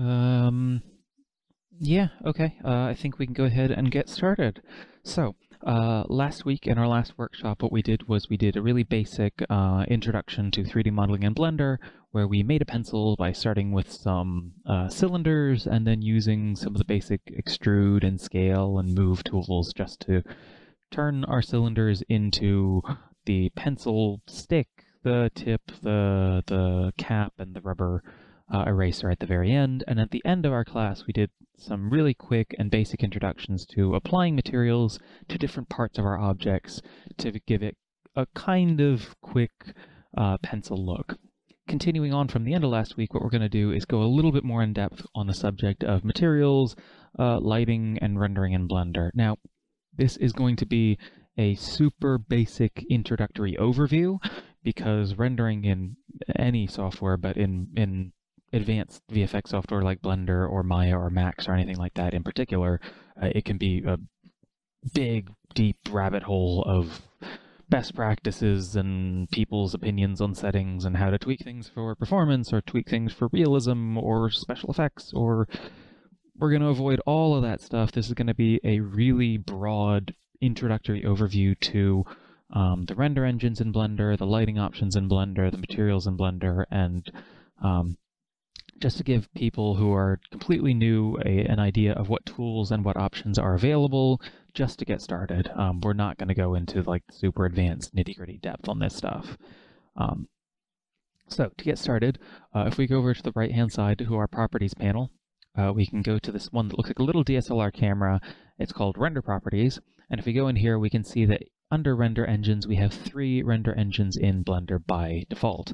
Um, yeah, okay. Uh, I think we can go ahead and get started. So, uh, last week in our last workshop, what we did was we did a really basic uh, introduction to 3D modeling in Blender, where we made a pencil by starting with some uh, cylinders and then using some of the basic extrude and scale and move tools just to turn our cylinders into the pencil stick, the tip, the the cap, and the rubber uh, eraser at the very end. And at the end of our class, we did some really quick and basic introductions to applying materials to different parts of our objects to give it a kind of quick uh, pencil look. Continuing on from the end of last week, what we're going to do is go a little bit more in depth on the subject of materials, uh, lighting, and rendering in Blender. Now, this is going to be a super basic introductory overview because rendering in any software, but in, in advanced VFX software like Blender or Maya or Max or anything like that in particular, uh, it can be a big, deep rabbit hole of best practices and people's opinions on settings and how to tweak things for performance or tweak things for realism or special effects or we're going to avoid all of that stuff. This is going to be a really broad introductory overview to um, the render engines in Blender, the lighting options in Blender, the materials in Blender, and um, just to give people who are completely new a, an idea of what tools and what options are available just to get started. Um, we're not going to go into like super advanced nitty gritty depth on this stuff. Um, so to get started, uh, if we go over to the right hand side to our properties panel, uh, we can go to this one that looks like a little DSLR camera. It's called render properties. And if we go in here, we can see that under render engines, we have three render engines in Blender by default.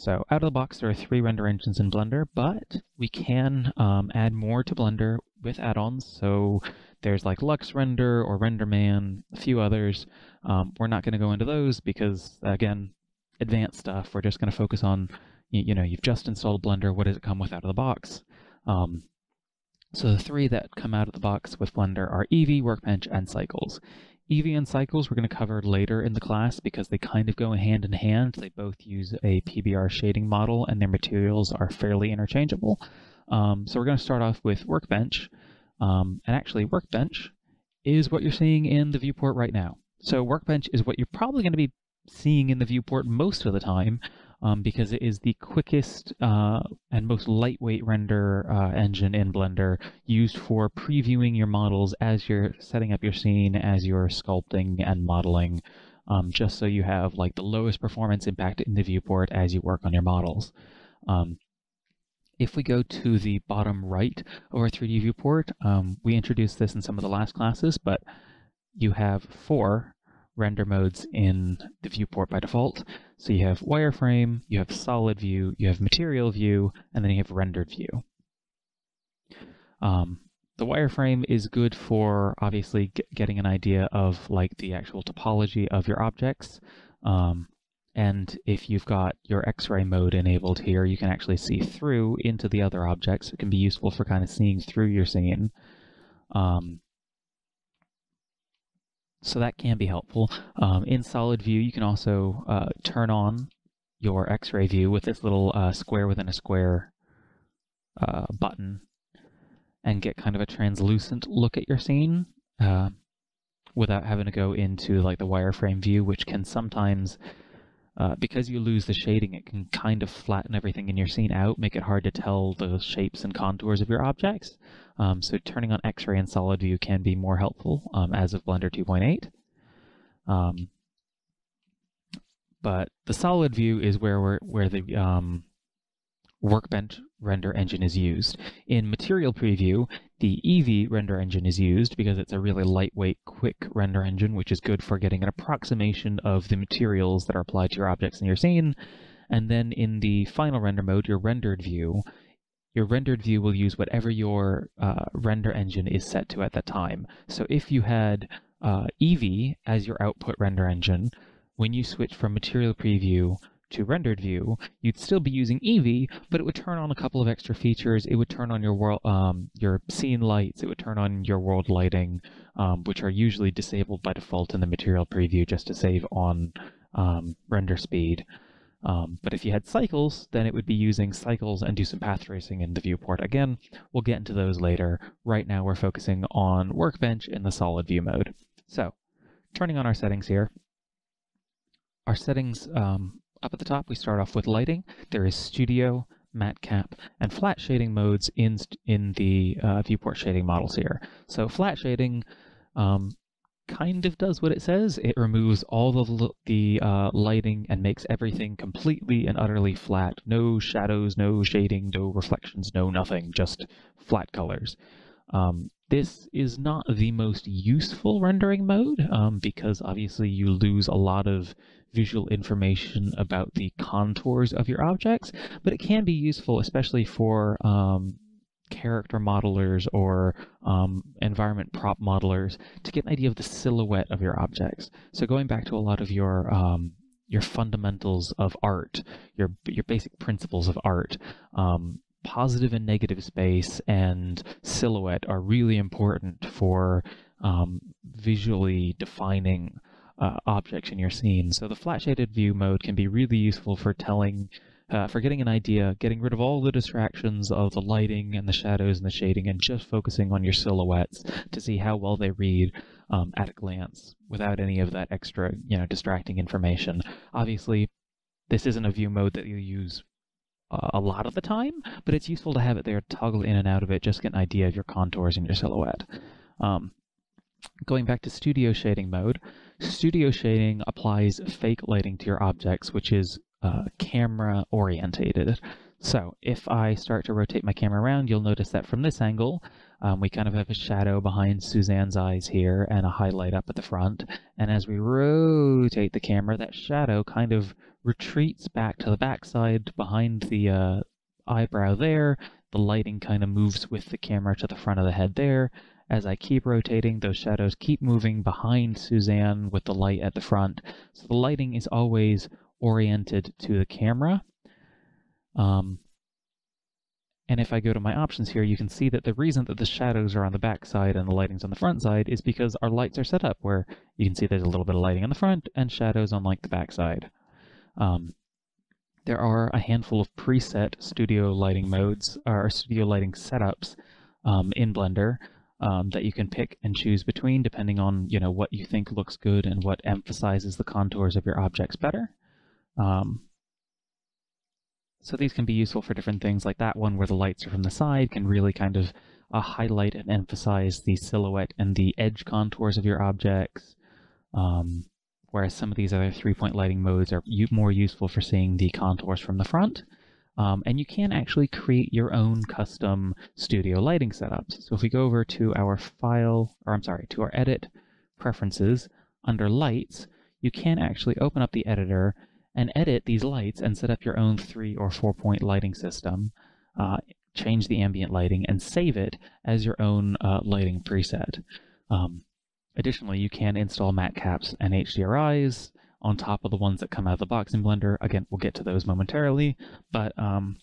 So out of the box, there are three render engines in Blender, but we can um, add more to Blender with add-ons. So there's like LuxRender or RenderMan, a few others. Um, we're not going to go into those because, again, advanced stuff. We're just going to focus on, you, you, know, you've just installed Blender. What does it come with out of the box? Um, so the three that come out of the box with Blender are Eevee, Workbench, and Cycles. And Cycles we're going to cover later in the class because they kind of go hand in hand. They both use a PBR shading model and their materials are fairly interchangeable. Um, so we're going to start off with Workbench. Um, and actually, Workbench is what you're seeing in the viewport right now. So Workbench is what you're probably going to be seeing in the viewport most of the time um, because it is the quickest uh, and most lightweight render uh, engine in Blender used for previewing your models as you're setting up your scene, as you're sculpting and modeling, um, just so you have like the lowest performance impact in the viewport as you work on your models. Um, if we go to the bottom right of our 3D viewport, um, we introduced this in some of the last classes, but you have four render modes in the viewport by default. So you have wireframe, you have solid view, you have material view, and then you have rendered view. Um, the wireframe is good for obviously getting an idea of like the actual topology of your objects. Um, and if you've got your X-ray mode enabled here, you can actually see through into the other objects. It can be useful for kind of seeing through your scene. Um, so that can be helpful. Um, in solid view, you can also uh, turn on your x-ray view with this little uh, square within a square uh, button and get kind of a translucent look at your scene uh, without having to go into like the wireframe view, which can sometimes, uh, because you lose the shading, it can kind of flatten everything in your scene out, make it hard to tell the shapes and contours of your objects. Um, so turning on X-ray and solid view can be more helpful um, as of Blender 2.8. Um, but the solid view is where we're, where the um, workbench render engine is used. In material preview, the Eevee render engine is used because it's a really lightweight, quick render engine, which is good for getting an approximation of the materials that are applied to your objects in your scene. And then in the final render mode, your rendered view, your rendered view will use whatever your uh, render engine is set to at that time. So if you had uh, Eevee as your output render engine, when you switch from material preview to rendered view, you'd still be using Eevee, but it would turn on a couple of extra features. It would turn on your world, um, your scene lights. It would turn on your world lighting, um, which are usually disabled by default in the material preview just to save on um, render speed. Um, but if you had cycles, then it would be using cycles and do some path tracing in the viewport. Again, we'll get into those later. Right now we're focusing on Workbench in the solid view mode. So, turning on our settings here, our settings um, up at the top, we start off with lighting. There is Studio, MatCap, and flat shading modes in, in the uh, viewport shading models here. So flat shading um, kind of does what it says. It removes all the, the uh, lighting and makes everything completely and utterly flat. No shadows, no shading, no reflections, no nothing, just flat colors. Um, this is not the most useful rendering mode um, because obviously you lose a lot of visual information about the contours of your objects, but it can be useful, especially for um, character modelers or um, environment prop modelers to get an idea of the silhouette of your objects. So going back to a lot of your um, your fundamentals of art, your your basic principles of art, um, positive and negative space and silhouette are really important for um, visually defining uh, objects in your scene. So the flat shaded view mode can be really useful for telling, uh, for getting an idea, getting rid of all the distractions of the lighting and the shadows and the shading and just focusing on your silhouettes to see how well they read um, at a glance without any of that extra, you know, distracting information. Obviously, this isn't a view mode that you use uh, a lot of the time, but it's useful to have it there, toggle in and out of it, just get an idea of your contours and your silhouette. Um, going back to studio shading mode, studio shading applies fake lighting to your objects, which is uh, camera orientated. So if I start to rotate my camera around, you'll notice that from this angle, um, we kind of have a shadow behind Suzanne's eyes here and a highlight up at the front. And as we rotate the camera, that shadow kind of retreats back to the backside behind the uh, eyebrow there. The lighting kind of moves with the camera to the front of the head there. As I keep rotating, those shadows keep moving behind Suzanne with the light at the front. So the lighting is always oriented to the camera. Um, and if I go to my options here, you can see that the reason that the shadows are on the back side and the lighting's on the front side is because our lights are set up where you can see there's a little bit of lighting on the front and shadows on like the back side. Um, there are a handful of preset studio lighting modes or studio lighting setups um, in Blender um, that you can pick and choose between depending on you know what you think looks good and what emphasizes the contours of your objects better. Um, so these can be useful for different things, like that one where the lights are from the side can really kind of uh, highlight and emphasize the silhouette and the edge contours of your objects. Um, whereas some of these other three-point lighting modes are more useful for seeing the contours from the front. Um, and you can actually create your own custom studio lighting setups. So if we go over to our file, or I'm sorry, to our edit preferences, under lights, you can actually open up the editor and edit these lights and set up your own three or four point lighting system, uh, change the ambient lighting, and save it as your own uh, lighting preset. Um, additionally, you can install matcaps and HDRIs on top of the ones that come out of the box in Blender. Again, we'll get to those momentarily, but um,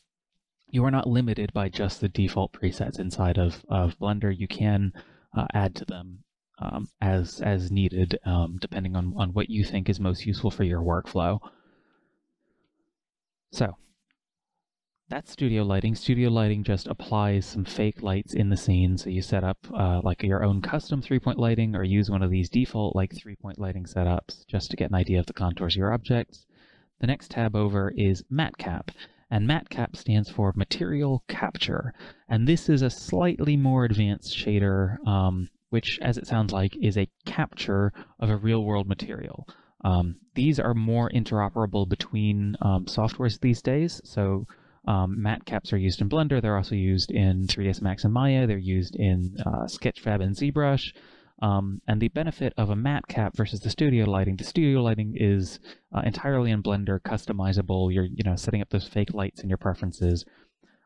you are not limited by just the default presets inside of, of Blender. You can uh, add to them um, as as needed, um, depending on, on what you think is most useful for your workflow. So that's studio lighting. Studio lighting just applies some fake lights in the scene. So you set up uh, like your own custom three-point lighting or use one of these default like three-point lighting setups just to get an idea of the contours of your objects. The next tab over is MatCap. And MatCap stands for material capture. And this is a slightly more advanced shader, um, which as it sounds like is a capture of a real world material. Um, these are more interoperable between um, softwares these days. So um, matcaps are used in Blender. They're also used in 3ds Max and Maya. They're used in uh, Sketchfab and ZBrush. Um, and the benefit of a matcap versus the studio lighting, the studio lighting is uh, entirely in Blender, customizable. You're, you know, setting up those fake lights in your preferences.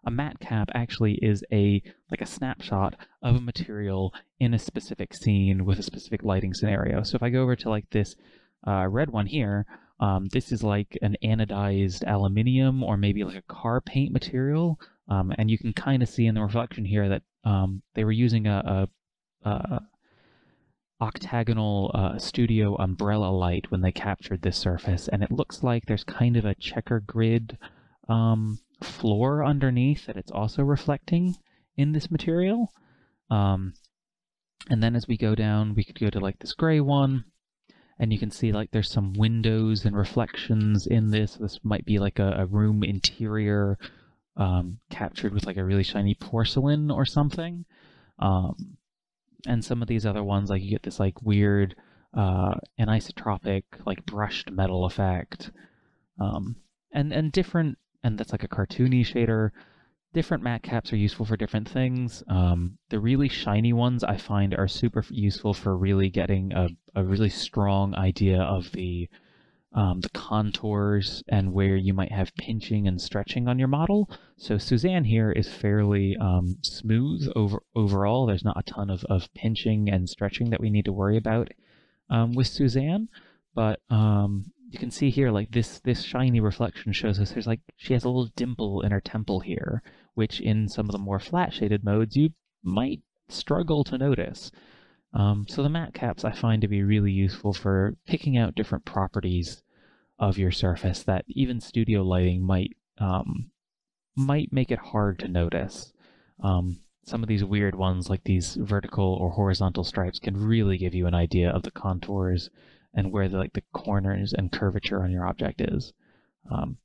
A matcap actually is a like a snapshot of a material in a specific scene with a specific lighting scenario. So if I go over to like this uh, red one here, um, this is like an anodized aluminium or maybe like a car paint material. Um, and you can kind of see in the reflection here that um, they were using a, a, a, octagonal uh, studio umbrella light when they captured this surface, and it looks like there's kind of a checker grid um, floor underneath that it's also reflecting in this material. Um, and then as we go down, we could go to like this gray one, and you can see like there's some windows and reflections in this. This might be like a, a room interior um, captured with like a really shiny porcelain or something. Um, and some of these other ones, like you get this like weird uh, anisotropic, like brushed metal effect, um, and and different, and that's like a cartoony shader. Different matcaps are useful for different things. Um, the really shiny ones I find are super useful for really getting a, a really strong idea of the um, the contours and where you might have pinching and stretching on your model. So Suzanne here is fairly um, smooth over overall. There's not a ton of, of pinching and stretching that we need to worry about um, with Suzanne, but um, you can see here like this this shiny reflection shows us there's like she has a little dimple in her temple here, which in some of the more flat shaded modes you might struggle to notice. Um, so the matcaps I find to be really useful for picking out different properties of your surface that even studio lighting might um, might make it hard to notice. Um, some of these weird ones, like these vertical or horizontal stripes, can really give you an idea of the contours and where the, like the corners and curvature on your object is. Um,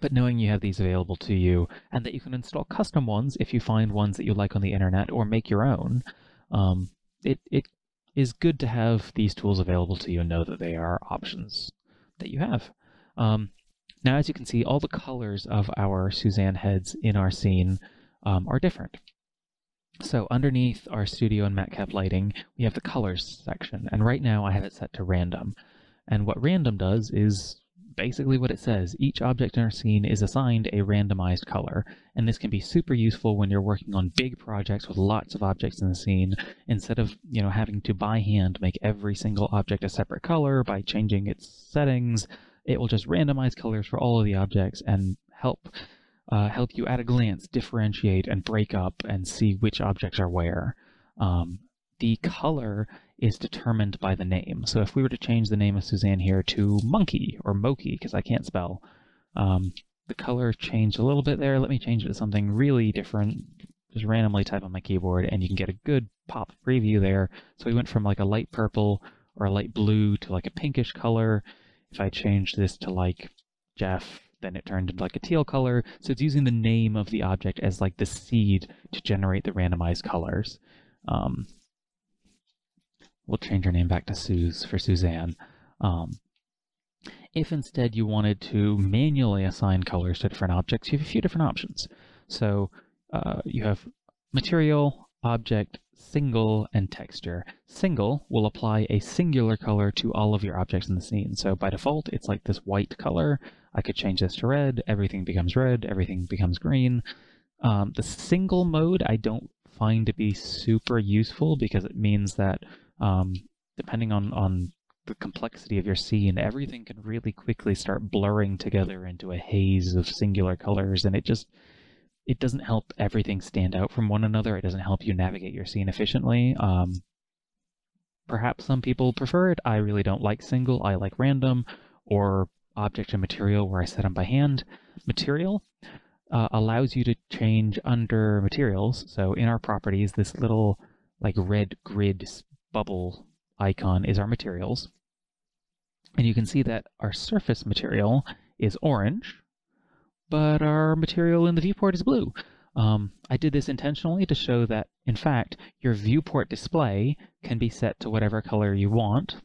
but knowing you have these available to you and that you can install custom ones if you find ones that you like on the internet or make your own um, it, it is good to have these tools available to you and know that they are options that you have. Um, now, as you can see, all the colors of our Suzanne heads in our scene um, are different. So underneath our studio and matcap lighting, we have the colors section, and right now I have it set to random. And what random does is basically what it says. Each object in our scene is assigned a randomized color, and this can be super useful when you're working on big projects with lots of objects in the scene. Instead of, you know, having to by hand make every single object a separate color by changing its settings, it will just randomize colors for all of the objects and help uh, help you at a glance differentiate and break up and see which objects are where. Um, the color is determined by the name. So if we were to change the name of Suzanne here to Monkey or Moki, because I can't spell, um, the color changed a little bit there. Let me change it to something really different. Just randomly type on my keyboard and you can get a good pop preview there. So we went from like a light purple or a light blue to like a pinkish color. If I change this to like Jeff, then it turned into like a teal color. So it's using the name of the object as like the seed to generate the randomized colors. Um, we'll change her name back to Suze for Suzanne. Um, if instead you wanted to manually assign colors to different objects, you have a few different options. So uh, you have material, object, single, and texture. Single will apply a singular color to all of your objects in the scene. So by default, it's like this white color. I could change this to red, everything becomes red, everything becomes green. Um, the single mode I don't find to be super useful because it means that um, depending on, on the complexity of your scene, everything can really quickly start blurring together into a haze of singular colors, and it just it doesn't help everything stand out from one another. It doesn't help you navigate your scene efficiently. Um, perhaps some people prefer it. I really don't like single. I like random or object and material where I set them by hand. Material uh, allows you to change under materials. So in our properties, this little like red grid bubble icon is our materials. And you can see that our surface material is orange, but our material in the viewport is blue. Um, I did this intentionally to show that, in fact, your viewport display can be set to whatever color you want,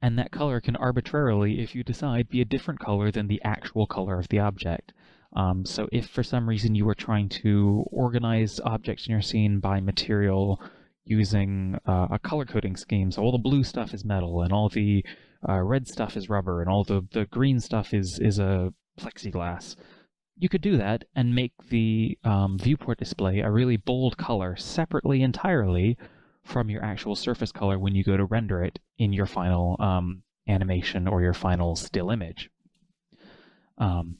and that color can arbitrarily, if you decide, be a different color than the actual color of the object. Um, so if for some reason you were trying to organize objects in your scene by material using uh, a color coding scheme. So all the blue stuff is metal, and all the uh, red stuff is rubber, and all the, the green stuff is, is a plexiglass. You could do that and make the um, viewport display a really bold color separately entirely from your actual surface color when you go to render it in your final um, animation or your final still image. Um,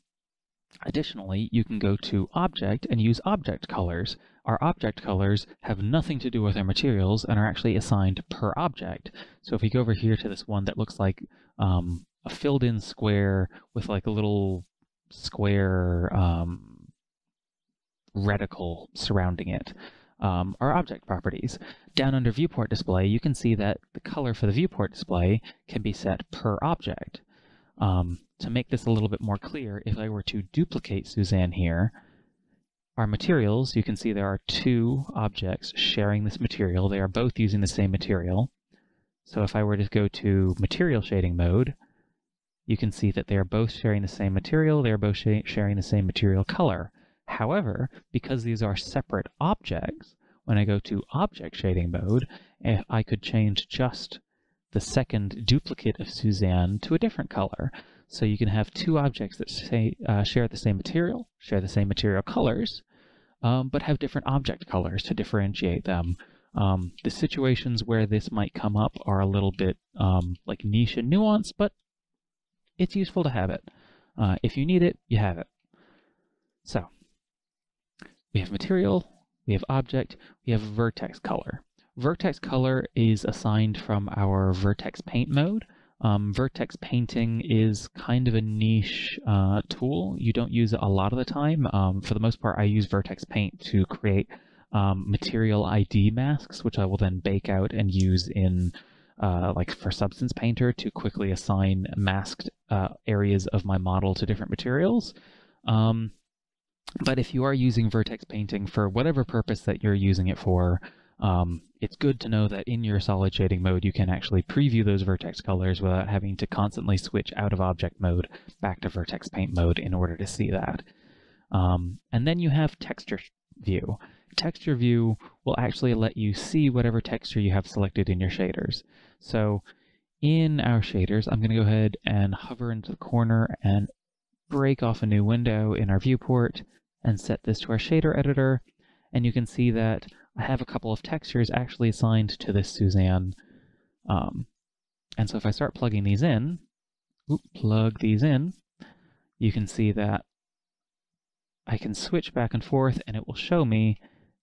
Additionally, you can go to Object and use Object Colors. Our object colors have nothing to do with our materials and are actually assigned per object. So if we go over here to this one that looks like um, a filled-in square with like a little square um, reticle surrounding it, um, are object properties. Down under viewport display, you can see that the color for the viewport display can be set per object. Um, to make this a little bit more clear, if I were to duplicate Suzanne here, our materials, you can see there are two objects sharing this material. They are both using the same material. So if I were to go to material shading mode, you can see that they are both sharing the same material, they are both sh sharing the same material color. However, because these are separate objects, when I go to object shading mode, eh, I could change just the second duplicate of Suzanne to a different color. So you can have two objects that say, uh, share the same material, share the same material colors, um, but have different object colors to differentiate them. Um, the situations where this might come up are a little bit um, like niche and nuanced, but it's useful to have it. Uh, if you need it, you have it. So we have material, we have object, we have vertex color. Vertex color is assigned from our vertex paint mode. Um, vertex painting is kind of a niche uh, tool. You don't use it a lot of the time. Um, for the most part, I use vertex paint to create um, material ID masks, which I will then bake out and use in uh, like for Substance Painter to quickly assign masked uh, areas of my model to different materials. Um, but if you are using vertex painting for whatever purpose that you're using it for, um, it's good to know that in your solid shading mode, you can actually preview those vertex colors without having to constantly switch out of object mode back to vertex paint mode in order to see that. Um, and then you have texture view. Texture view will actually let you see whatever texture you have selected in your shaders. So in our shaders, I'm going to go ahead and hover into the corner and break off a new window in our viewport and set this to our shader editor. And you can see that I have a couple of textures actually assigned to this Suzanne. Um, and so if I start plugging these in, plug these in, you can see that I can switch back and forth and it will show me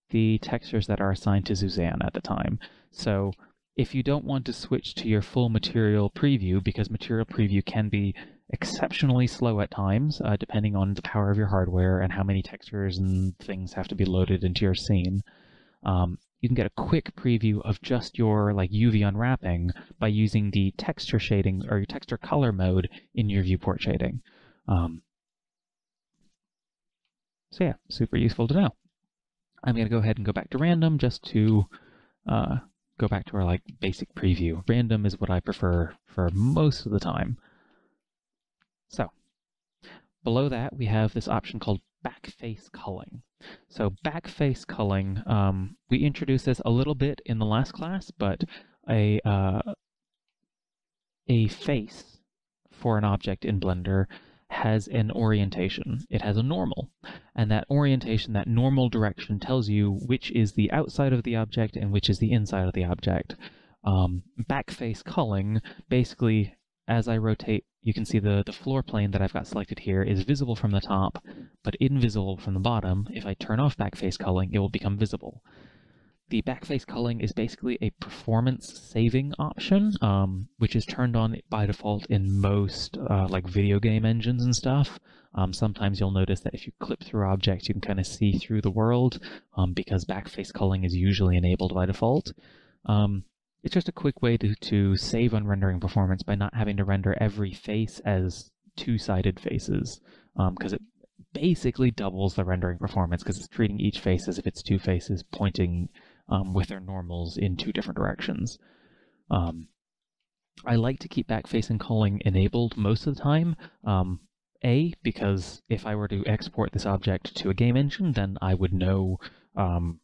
the textures that are assigned to Suzanne at the time. So if you don't want to switch to your full material preview, because material preview can be exceptionally slow at times, uh, depending on the power of your hardware and how many textures and things have to be loaded into your scene, um, you can get a quick preview of just your like UV unwrapping by using the texture shading or your texture color mode in your viewport shading. Um, so yeah, super useful to know. I'm going to go ahead and go back to random just to uh, go back to our like basic preview. Random is what I prefer for most of the time. So below that, we have this option called backface culling. So backface culling, um, we introduced this a little bit in the last class, but a, uh, a face for an object in Blender has an orientation. It has a normal. And that orientation, that normal direction, tells you which is the outside of the object and which is the inside of the object. Um, backface culling basically as I rotate, you can see the, the floor plane that I've got selected here is visible from the top, but invisible from the bottom. If I turn off backface culling, it will become visible. The backface culling is basically a performance saving option, um, which is turned on by default in most uh, like video game engines and stuff. Um, sometimes you'll notice that if you clip through objects, you can kind of see through the world um, because backface culling is usually enabled by default. Um, it's just a quick way to, to save on rendering performance by not having to render every face as two-sided faces, because um, it basically doubles the rendering performance because it's treating each face as if it's two faces pointing um, with their normals in two different directions. Um, I like to keep backfacing culling enabled most of the time. Um, a, because if I were to export this object to a game engine, then I would know um,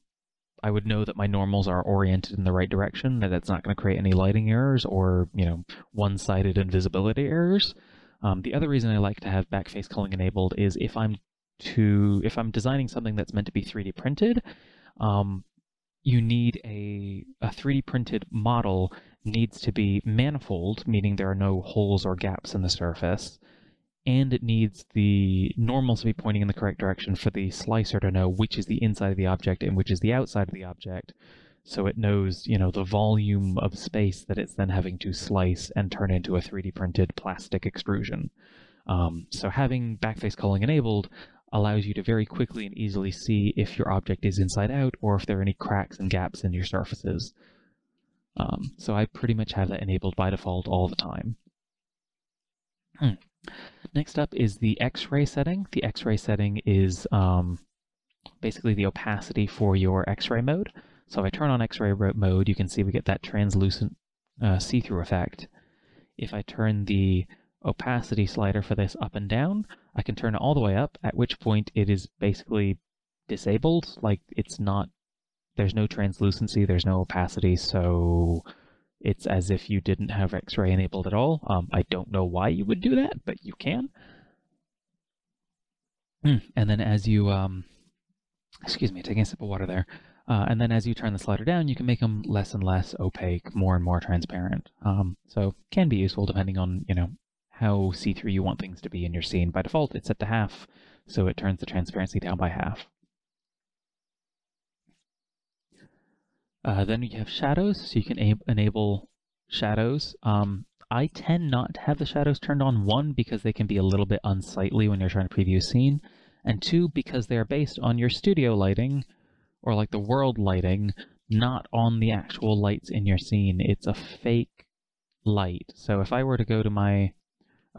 I would know that my normals are oriented in the right direction, that it's not going to create any lighting errors or, you know, one-sided invisibility errors. Um, the other reason I like to have backface culling enabled is if I'm to if I'm designing something that's meant to be 3D printed, um, you need a, a 3D printed model needs to be manifold, meaning there are no holes or gaps in the surface, and it needs the normals to be pointing in the correct direction for the slicer to know which is the inside of the object and which is the outside of the object. So it knows, you know, the volume of space that it's then having to slice and turn into a 3D printed plastic extrusion. Um, so having backface culling enabled allows you to very quickly and easily see if your object is inside out or if there are any cracks and gaps in your surfaces. Um, so I pretty much have that enabled by default all the time. Hmm. Next up is the X-ray setting. The X-ray setting is um, basically the opacity for your X-ray mode. So if I turn on X-ray mode, you can see we get that translucent uh, see-through effect. If I turn the opacity slider for this up and down, I can turn it all the way up, at which point it is basically disabled. Like it's not, there's no translucency, there's no opacity, so it's as if you didn't have X-ray enabled at all. Um, I don't know why you would do that, but you can. Hmm, and then as you, um, excuse me, taking a sip of water there. Uh, and then as you turn the slider down, you can make them less and less opaque, more and more transparent. Um, so can be useful depending on, you know, how see-through you want things to be in your scene. By default, it's set to half, so it turns the transparency down by half. Uh, then you have shadows, so you can enable shadows. Um, I tend not to have the shadows turned on, one, because they can be a little bit unsightly when you're trying to preview a scene, and two, because they are based on your studio lighting, or like the world lighting, not on the actual lights in your scene. It's a fake light. So if I were to go to my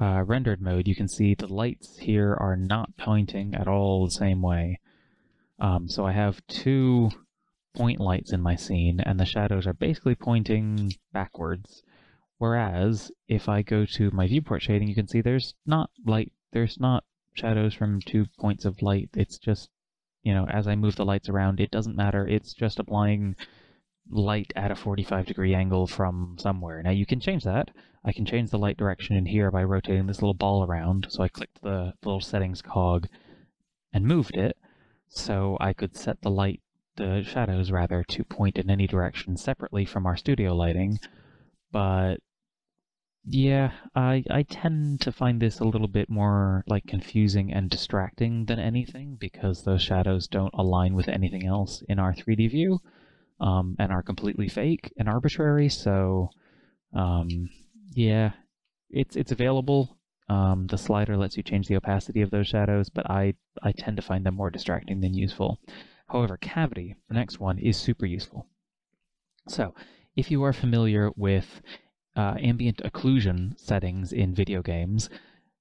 uh, rendered mode, you can see the lights here are not pointing at all the same way. Um, so I have two point lights in my scene, and the shadows are basically pointing backwards. Whereas, if I go to my viewport shading, you can see there's not light, there's not shadows from two points of light. It's just, you know, as I move the lights around, it doesn't matter. It's just applying light at a 45 degree angle from somewhere. Now you can change that. I can change the light direction in here by rotating this little ball around. So I clicked the little settings cog and moved it. So I could set the light, the shadows rather, to point in any direction separately from our studio lighting. But yeah, I, I tend to find this a little bit more like confusing and distracting than anything because those shadows don't align with anything else in our 3D view um, and are completely fake and arbitrary. So, um, yeah, it's it's available. Um, the slider lets you change the opacity of those shadows, but I I tend to find them more distracting than useful. However, cavity, the next one, is super useful. So, if you are familiar with uh, ambient occlusion settings in video games,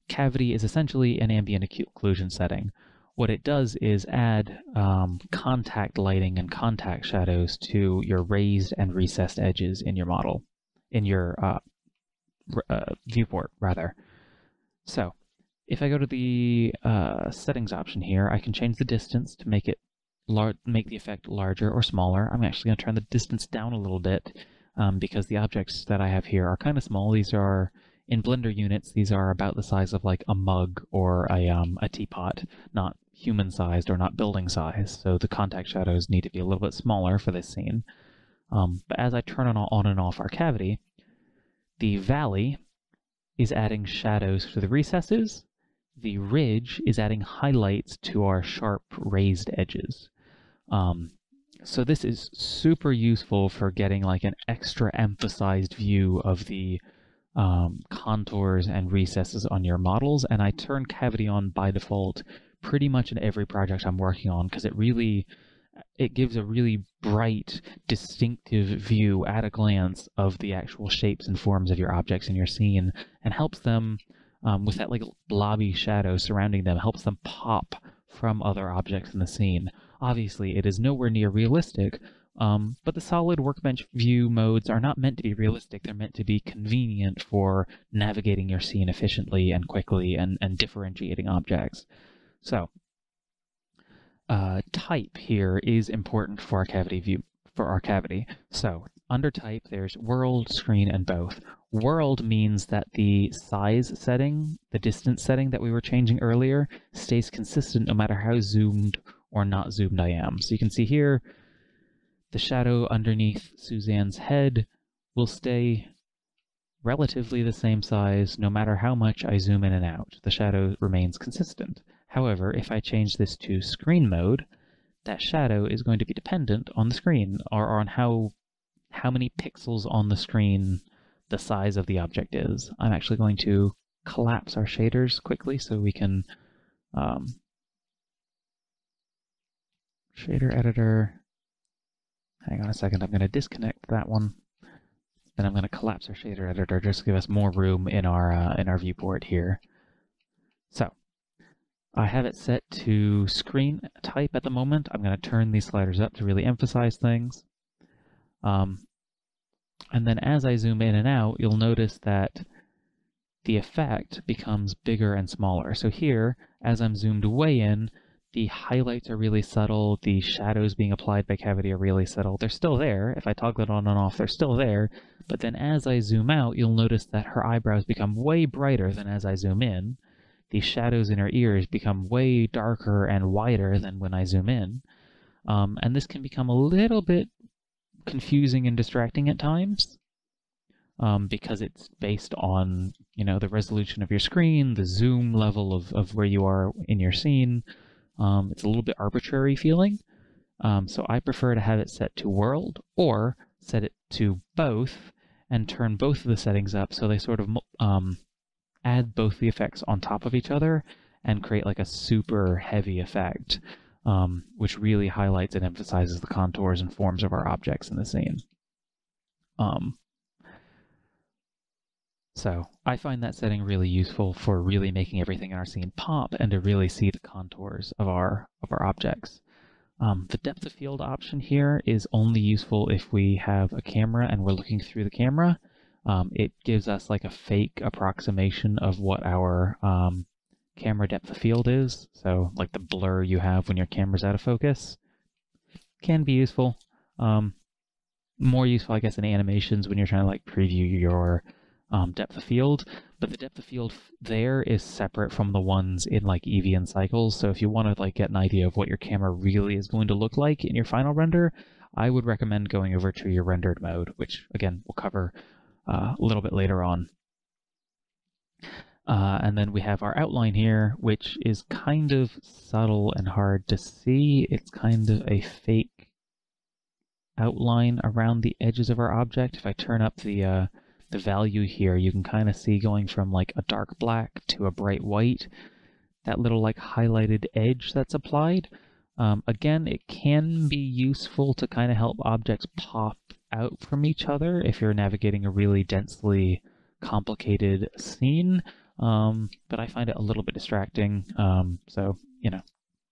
cavity is essentially an ambient occlusion setting what it does is add um, contact lighting and contact shadows to your raised and recessed edges in your model, in your uh, uh, viewport, rather. So, if I go to the uh, settings option here, I can change the distance to make it make the effect larger or smaller. I'm actually going to turn the distance down a little bit um, because the objects that I have here are kind of small. These are in Blender units, these are about the size of like a mug or a, um, a teapot, not human sized or not building size, so the contact shadows need to be a little bit smaller for this scene. Um, but as I turn on, on and off our cavity, the valley is adding shadows to the recesses, the ridge is adding highlights to our sharp raised edges. Um, so this is super useful for getting like an extra emphasized view of the um, contours and recesses on your models, and I turn cavity on by default pretty much in every project I'm working on because it really it gives a really bright, distinctive view at a glance of the actual shapes and forms of your objects in your scene and helps them um, with that like blobby shadow surrounding them helps them pop from other objects in the scene. Obviously, it is nowhere near realistic, um, but the solid workbench view modes are not meant to be realistic. They're meant to be convenient for navigating your scene efficiently and quickly and, and differentiating objects. So uh, type here is important for our cavity view for our cavity. So under type, there's world, screen, and both. World means that the size setting, the distance setting that we were changing earlier, stays consistent no matter how zoomed or not zoomed I am. So you can see here, the shadow underneath Suzanne's head will stay relatively the same size no matter how much I zoom in and out. The shadow remains consistent. However, if I change this to screen mode, that shadow is going to be dependent on the screen or on how how many pixels on the screen the size of the object is. I'm actually going to collapse our shaders quickly so we can um, shader editor. Hang on a second, I'm going to disconnect that one. Then I'm going to collapse our shader editor just to give us more room in our uh, in our viewport here. So I have it set to screen type at the moment. I'm going to turn these sliders up to really emphasize things. Um, and then as I zoom in and out, you'll notice that the effect becomes bigger and smaller. So here, as I'm zoomed way in, the highlights are really subtle, the shadows being applied by Cavity are really subtle. They're still there. If I toggle it on and off, they're still there. But then as I zoom out, you'll notice that her eyebrows become way brighter than as I zoom in. The shadows in her ears become way darker and wider than when I zoom in. Um, and this can become a little bit confusing and distracting at times um, because it's based on you know the resolution of your screen, the zoom level of, of where you are in your scene. Um, it's a little bit arbitrary feeling. Um, so I prefer to have it set to world or set it to both and turn both of the settings up so they sort of um, add both the effects on top of each other and create like a super heavy effect um, which really highlights and emphasizes the contours and forms of our objects in the scene. Um, so I find that setting really useful for really making everything in our scene pop and to really see the contours of our of our objects. Um, the depth of field option here is only useful if we have a camera and we're looking through the camera. Um, it gives us like a fake approximation of what our um, camera depth of field is. So like the blur you have when your camera's out of focus can be useful. Um, more useful, I guess, in animations when you're trying to like preview your um, depth of field. But the depth of field there is separate from the ones in like Eevee and Cycles. So if you want to like get an idea of what your camera really is going to look like in your final render, I would recommend going over to your rendered mode, which again we'll cover uh, a little bit later on. Uh, and then we have our outline here, which is kind of subtle and hard to see. It's kind of a fake outline around the edges of our object. If I turn up the uh, the value here, you can kind of see going from like a dark black to a bright white, that little like highlighted edge that's applied. Um, again, it can be useful to kind of help objects pop out from each other if you're navigating a really densely complicated scene. Um, but I find it a little bit distracting. Um, so, you know,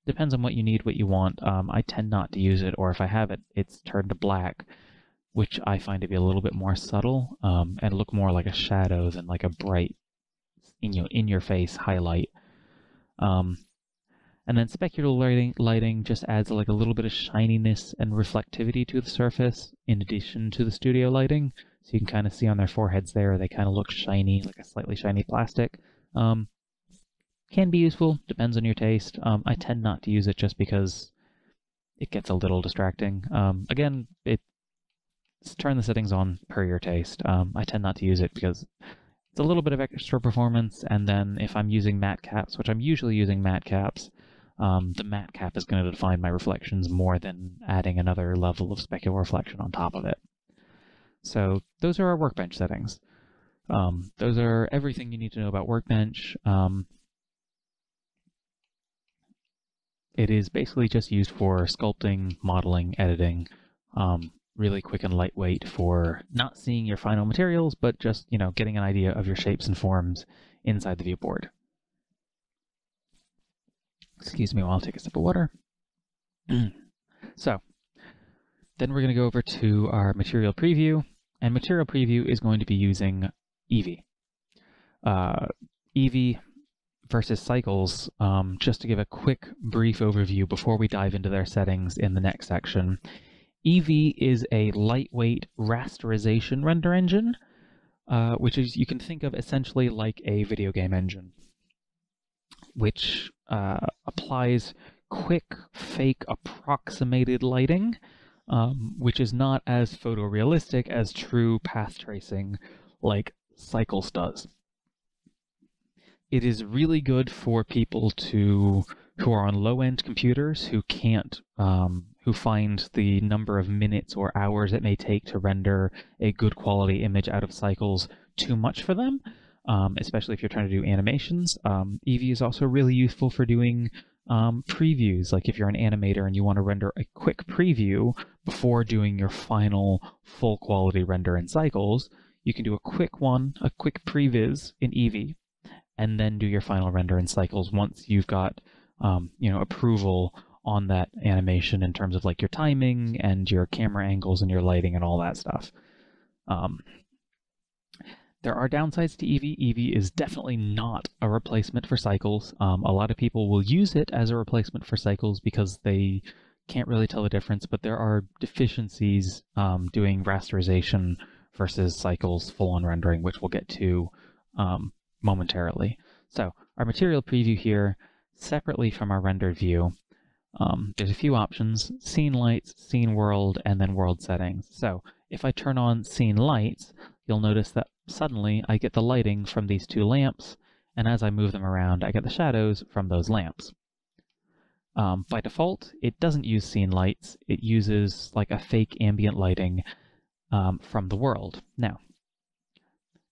depends on what you need, what you want. Um, I tend not to use it, or if I have it, it's turned to black, which I find to be a little bit more subtle um, and look more like a shadow than like a bright, in your in your face highlight. Um, and then specular lighting, lighting just adds like a little bit of shininess and reflectivity to the surface in addition to the studio lighting. So you can kind of see on their foreheads there, they kind of look shiny, like a slightly shiny plastic. Um, can be useful, depends on your taste. Um, I tend not to use it just because it gets a little distracting. Um, again, it turn the settings on per your taste. Um, I tend not to use it because it's a little bit of extra performance, and then if I'm using matcaps, which I'm usually using matcaps, um, the matcap is going to define my reflections more than adding another level of specular reflection on top of it. So those are our workbench settings. Um, those are everything you need to know about Workbench. Um, it is basically just used for sculpting, modeling, editing, um, really quick and lightweight for not seeing your final materials, but just, you know, getting an idea of your shapes and forms inside the viewport. Excuse me while I'll take a sip of water. so, then we're going to go over to our material preview. And Material Preview is going to be using Eevee. Uh, Eevee versus Cycles, um, just to give a quick brief overview before we dive into their settings in the next section. Eevee is a lightweight rasterization render engine, uh, which is you can think of essentially like a video game engine, which uh, applies quick, fake, approximated lighting um, which is not as photorealistic as true path tracing, like Cycles does. It is really good for people to who are on low-end computers who can't um, who find the number of minutes or hours it may take to render a good quality image out of cycles too much for them, um, especially if you're trying to do animations. Um, Eevee is also really useful for doing um, previews, like if you're an animator and you want to render a quick preview before doing your final full quality render in cycles, you can do a quick one, a quick previs in Eevee, and then do your final render in cycles once you've got um, you know approval on that animation in terms of like your timing and your camera angles and your lighting and all that stuff. Um, there are downsides to Eevee. Eevee is definitely not a replacement for Cycles. Um, a lot of people will use it as a replacement for Cycles because they can't really tell the difference, but there are deficiencies um, doing rasterization versus Cycles full-on rendering, which we'll get to um, momentarily. So our material preview here, separately from our rendered view, um, there's a few options, scene lights, scene world, and then world settings. So if I turn on scene lights, you'll notice that suddenly I get the lighting from these two lamps, and as I move them around, I get the shadows from those lamps. Um, by default, it doesn't use scene lights. It uses like a fake ambient lighting um, from the world. Now,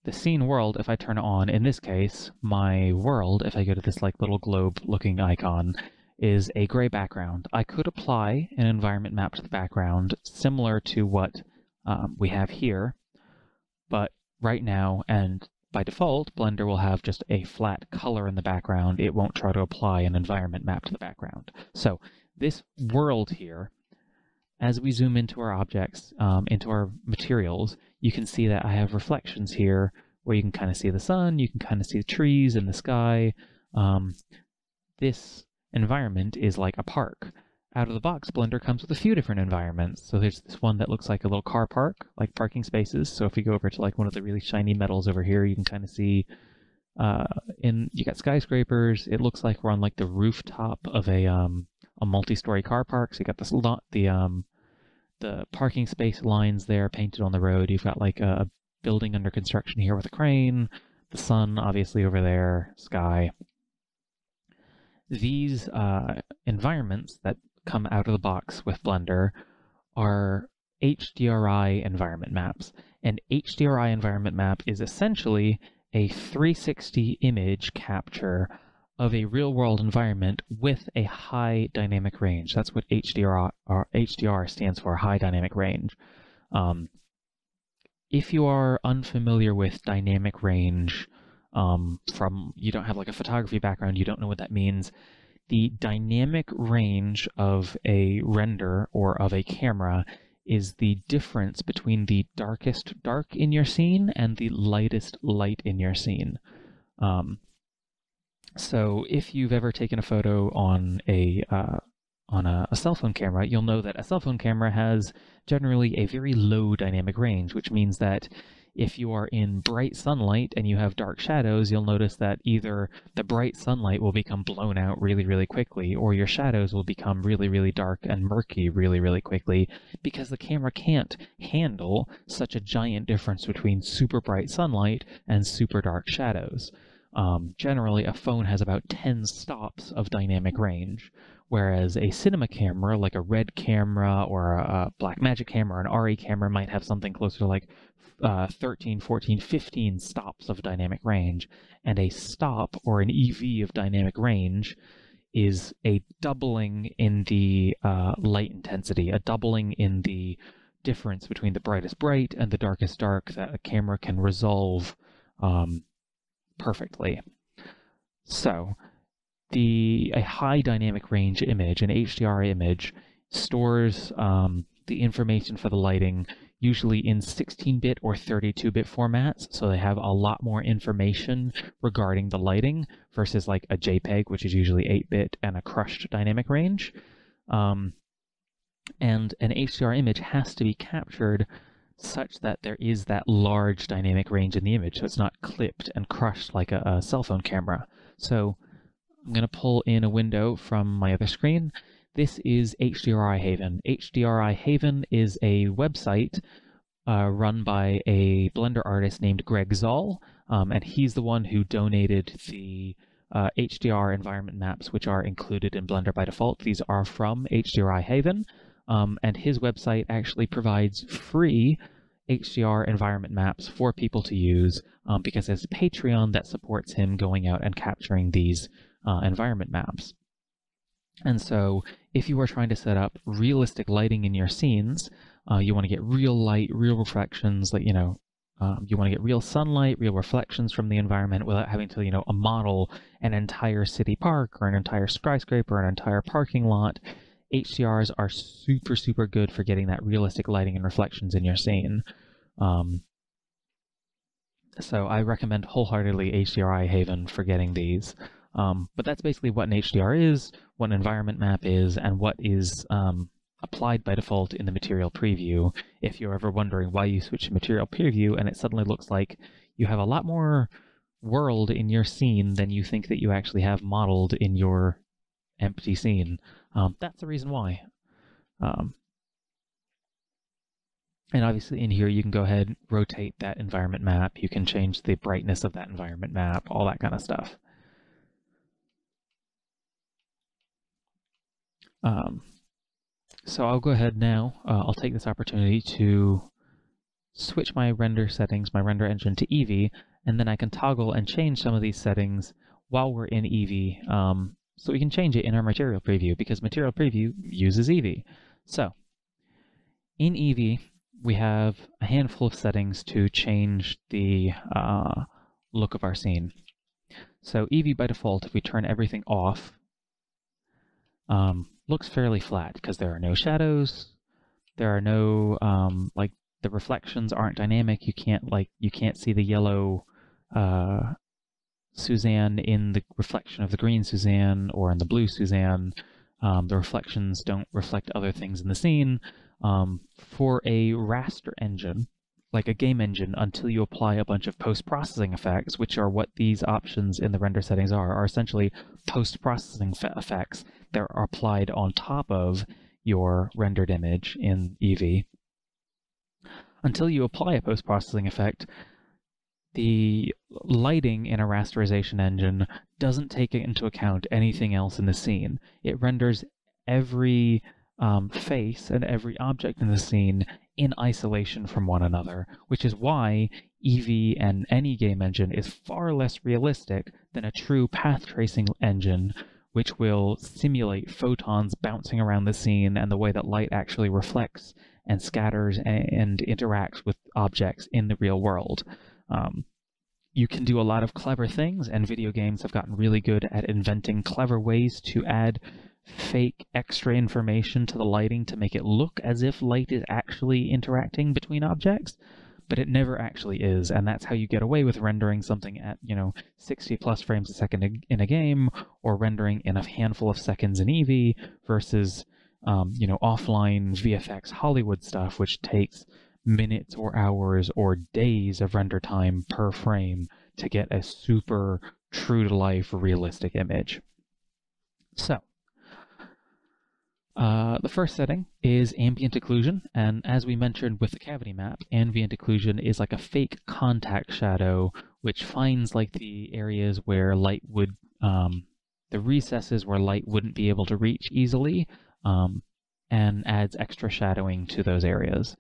the scene world, if I turn on, in this case, my world, if I go to this like little globe looking icon, is a gray background. I could apply an environment map to the background similar to what um, we have here, but right now, and by default, Blender will have just a flat color in the background. It won't try to apply an environment map to the background. So this world here, as we zoom into our objects, um, into our materials, you can see that I have reflections here where you can kind of see the sun, you can kind of see the trees and the sky. Um, this environment is like a park. Out of the box, Blender comes with a few different environments. So there's this one that looks like a little car park, like parking spaces. So if we go over to like one of the really shiny metals over here, you can kind of see uh, in you got skyscrapers. It looks like we're on like the rooftop of a um, a multi-story car park. So you got this lot the um the parking space lines there painted on the road. You've got like a building under construction here with a crane. The sun obviously over there, sky these uh, environments that come out of the box with Blender are HDRI environment maps. An HDRI environment map is essentially a 360 image capture of a real world environment with a high dynamic range. That's what HDR, HDR stands for, high dynamic range. Um, if you are unfamiliar with dynamic range, um, from you don't have like a photography background, you don't know what that means. The dynamic range of a render or of a camera is the difference between the darkest dark in your scene and the lightest light in your scene. Um, so if you've ever taken a photo on a uh, on a, a, cell phone camera, you'll know that a cell phone camera has generally a very low dynamic range, which means that if you are in bright sunlight and you have dark shadows, you'll notice that either the bright sunlight will become blown out really, really quickly, or your shadows will become really, really dark and murky really, really quickly, because the camera can't handle such a giant difference between super bright sunlight and super dark shadows. Um, generally, a phone has about 10 stops of dynamic range, whereas a cinema camera, like a red camera or a Blackmagic camera or an ARRI camera, might have something closer to like uh, 13, 14, 15 stops of dynamic range, and a stop or an EV of dynamic range is a doubling in the uh, light intensity, a doubling in the difference between the brightest bright and the darkest dark that a camera can resolve um, perfectly. So, the a high dynamic range image, an HDR image, stores um, the information for the lighting usually in 16-bit or 32-bit formats, so they have a lot more information regarding the lighting versus like a JPEG, which is usually 8-bit and a crushed dynamic range. Um, and an HDR image has to be captured such that there is that large dynamic range in the image, so it's not clipped and crushed like a, a cell phone camera. So I'm going to pull in a window from my other screen this is HDRI Haven. HDRI Haven is a website uh, run by a Blender artist named Greg Zaal, um, and he's the one who donated the uh, HDR environment maps, which are included in Blender by default. These are from HDRI Haven, um, and his website actually provides free HDR environment maps for people to use um, because there's a Patreon that supports him going out and capturing these uh, environment maps. And so, if you are trying to set up realistic lighting in your scenes, uh, you want to get real light, real reflections, like, you know, um, you want to get real sunlight, real reflections from the environment without having to, you know, a model an entire city park or an entire skyscraper, or an entire parking lot. HDRs are super, super good for getting that realistic lighting and reflections in your scene. Um, so I recommend wholeheartedly HDRI Haven for getting these. Um, but that's basically what an HDR is, what an environment map is, and what is um, applied by default in the material preview. If you're ever wondering why you switch to material preview and it suddenly looks like you have a lot more world in your scene than you think that you actually have modeled in your empty scene. Um, that's the reason why. Um, and obviously in here you can go ahead and rotate that environment map. You can change the brightness of that environment map, all that kind of stuff. Um, so I'll go ahead now, uh, I'll take this opportunity to switch my render settings, my render engine to Eevee, and then I can toggle and change some of these settings while we're in Eevee. Um, so we can change it in our material preview because material preview uses Eevee. So in Eevee, we have a handful of settings to change the uh, look of our scene. So Eevee by default, if we turn everything off, um, looks fairly flat because there are no shadows, there are no um, like the reflections aren't dynamic. You can't like you can't see the yellow uh, Suzanne in the reflection of the green Suzanne or in the blue Suzanne. Um, the reflections don't reflect other things in the scene. Um, for a raster engine, like a game engine, until you apply a bunch of post-processing effects, which are what these options in the render settings are, are essentially post-processing effects that are applied on top of your rendered image in Eevee. Until you apply a post-processing effect, the lighting in a rasterization engine doesn't take into account anything else in the scene. It renders every um, face and every object in the scene in isolation from one another, which is why Eevee and any game engine is far less realistic than a true path tracing engine, which will simulate photons bouncing around the scene and the way that light actually reflects and scatters and, interacts with objects in the real world. Um, you can do a lot of clever things, and video games have gotten really good at inventing clever ways to add fake extra information to the lighting to make it look as if light is actually interacting between objects, but it never actually is, and that's how you get away with rendering something at, you know, 60 plus frames a second in a game, or rendering in a handful of seconds in Eevee versus, um, you know, offline VFX Hollywood stuff, which takes minutes or hours or days of render time per frame to get a super true to life realistic image. So, uh, the first setting is ambient occlusion, and as we mentioned with the cavity map, ambient occlusion is like a fake contact shadow which finds like the areas where light would, um, the recesses where light wouldn't be able to reach easily, um, and adds extra shadowing to those areas.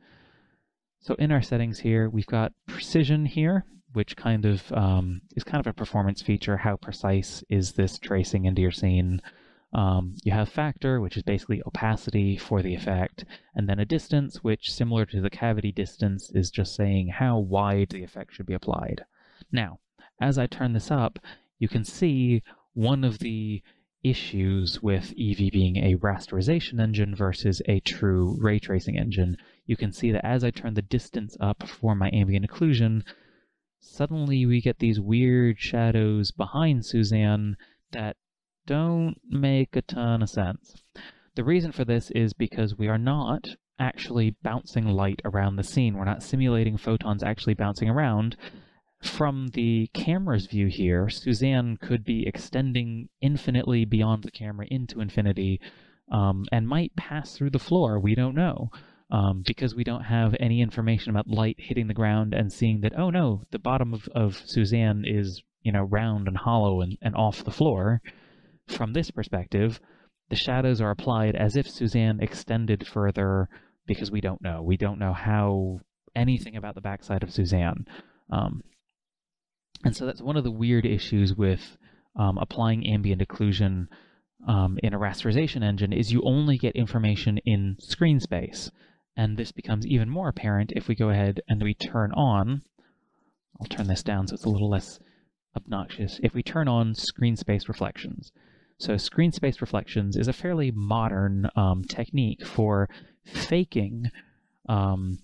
So in our settings here, we've got precision here, which kind of um, is kind of a performance feature. How precise is this tracing into your scene? Um, you have factor, which is basically opacity for the effect, and then a distance, which, similar to the cavity distance, is just saying how wide the effect should be applied. Now, as I turn this up, you can see one of the issues with Eevee being a rasterization engine versus a true ray tracing engine you can see that as I turn the distance up for my ambient occlusion, suddenly we get these weird shadows behind Suzanne that don't make a ton of sense. The reason for this is because we are not actually bouncing light around the scene. We're not simulating photons actually bouncing around. From the camera's view here, Suzanne could be extending infinitely beyond the camera into infinity um, and might pass through the floor. We don't know. um, because we don't have any information about light hitting the ground and seeing that, oh no, the bottom of, of Suzanne is, you know, round and hollow and, and off the floor. From this perspective, the shadows are applied as if Suzanne extended further because we don't know. We don't know how anything about the backside of Suzanne. Um, and so that's one of the weird issues with um, applying ambient occlusion um, in a rasterization engine is you only get information in screen space. And this becomes even more apparent if we go ahead and we turn on, I'll turn this down so it's a little less obnoxious, if we turn on screen space reflections. So screen space reflections is a fairly modern um, technique for faking um,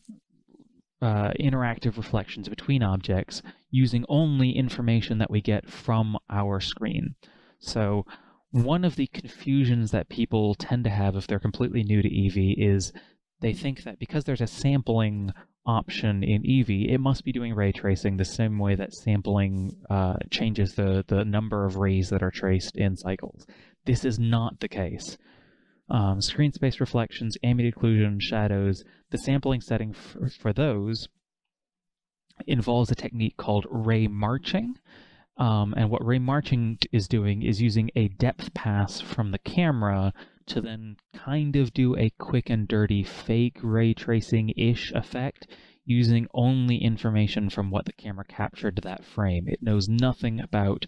uh, interactive reflections between objects using only information that we get from our screen. So one of the confusions that people tend to have if they're completely new to Eevee is they think that because there's a sampling option in Eevee, it must be doing ray tracing the same way that sampling uh, changes the, the number of rays that are traced in cycles. This is not the case. Um, screen space reflections, ambient occlusion, shadows, the sampling setting for, for those involves a technique called ray marching. Um, and what ray marching is doing is using a depth pass from the camera to then kind of do a quick and dirty fake ray tracing-ish effect using only information from what the camera captured to that frame. It knows nothing about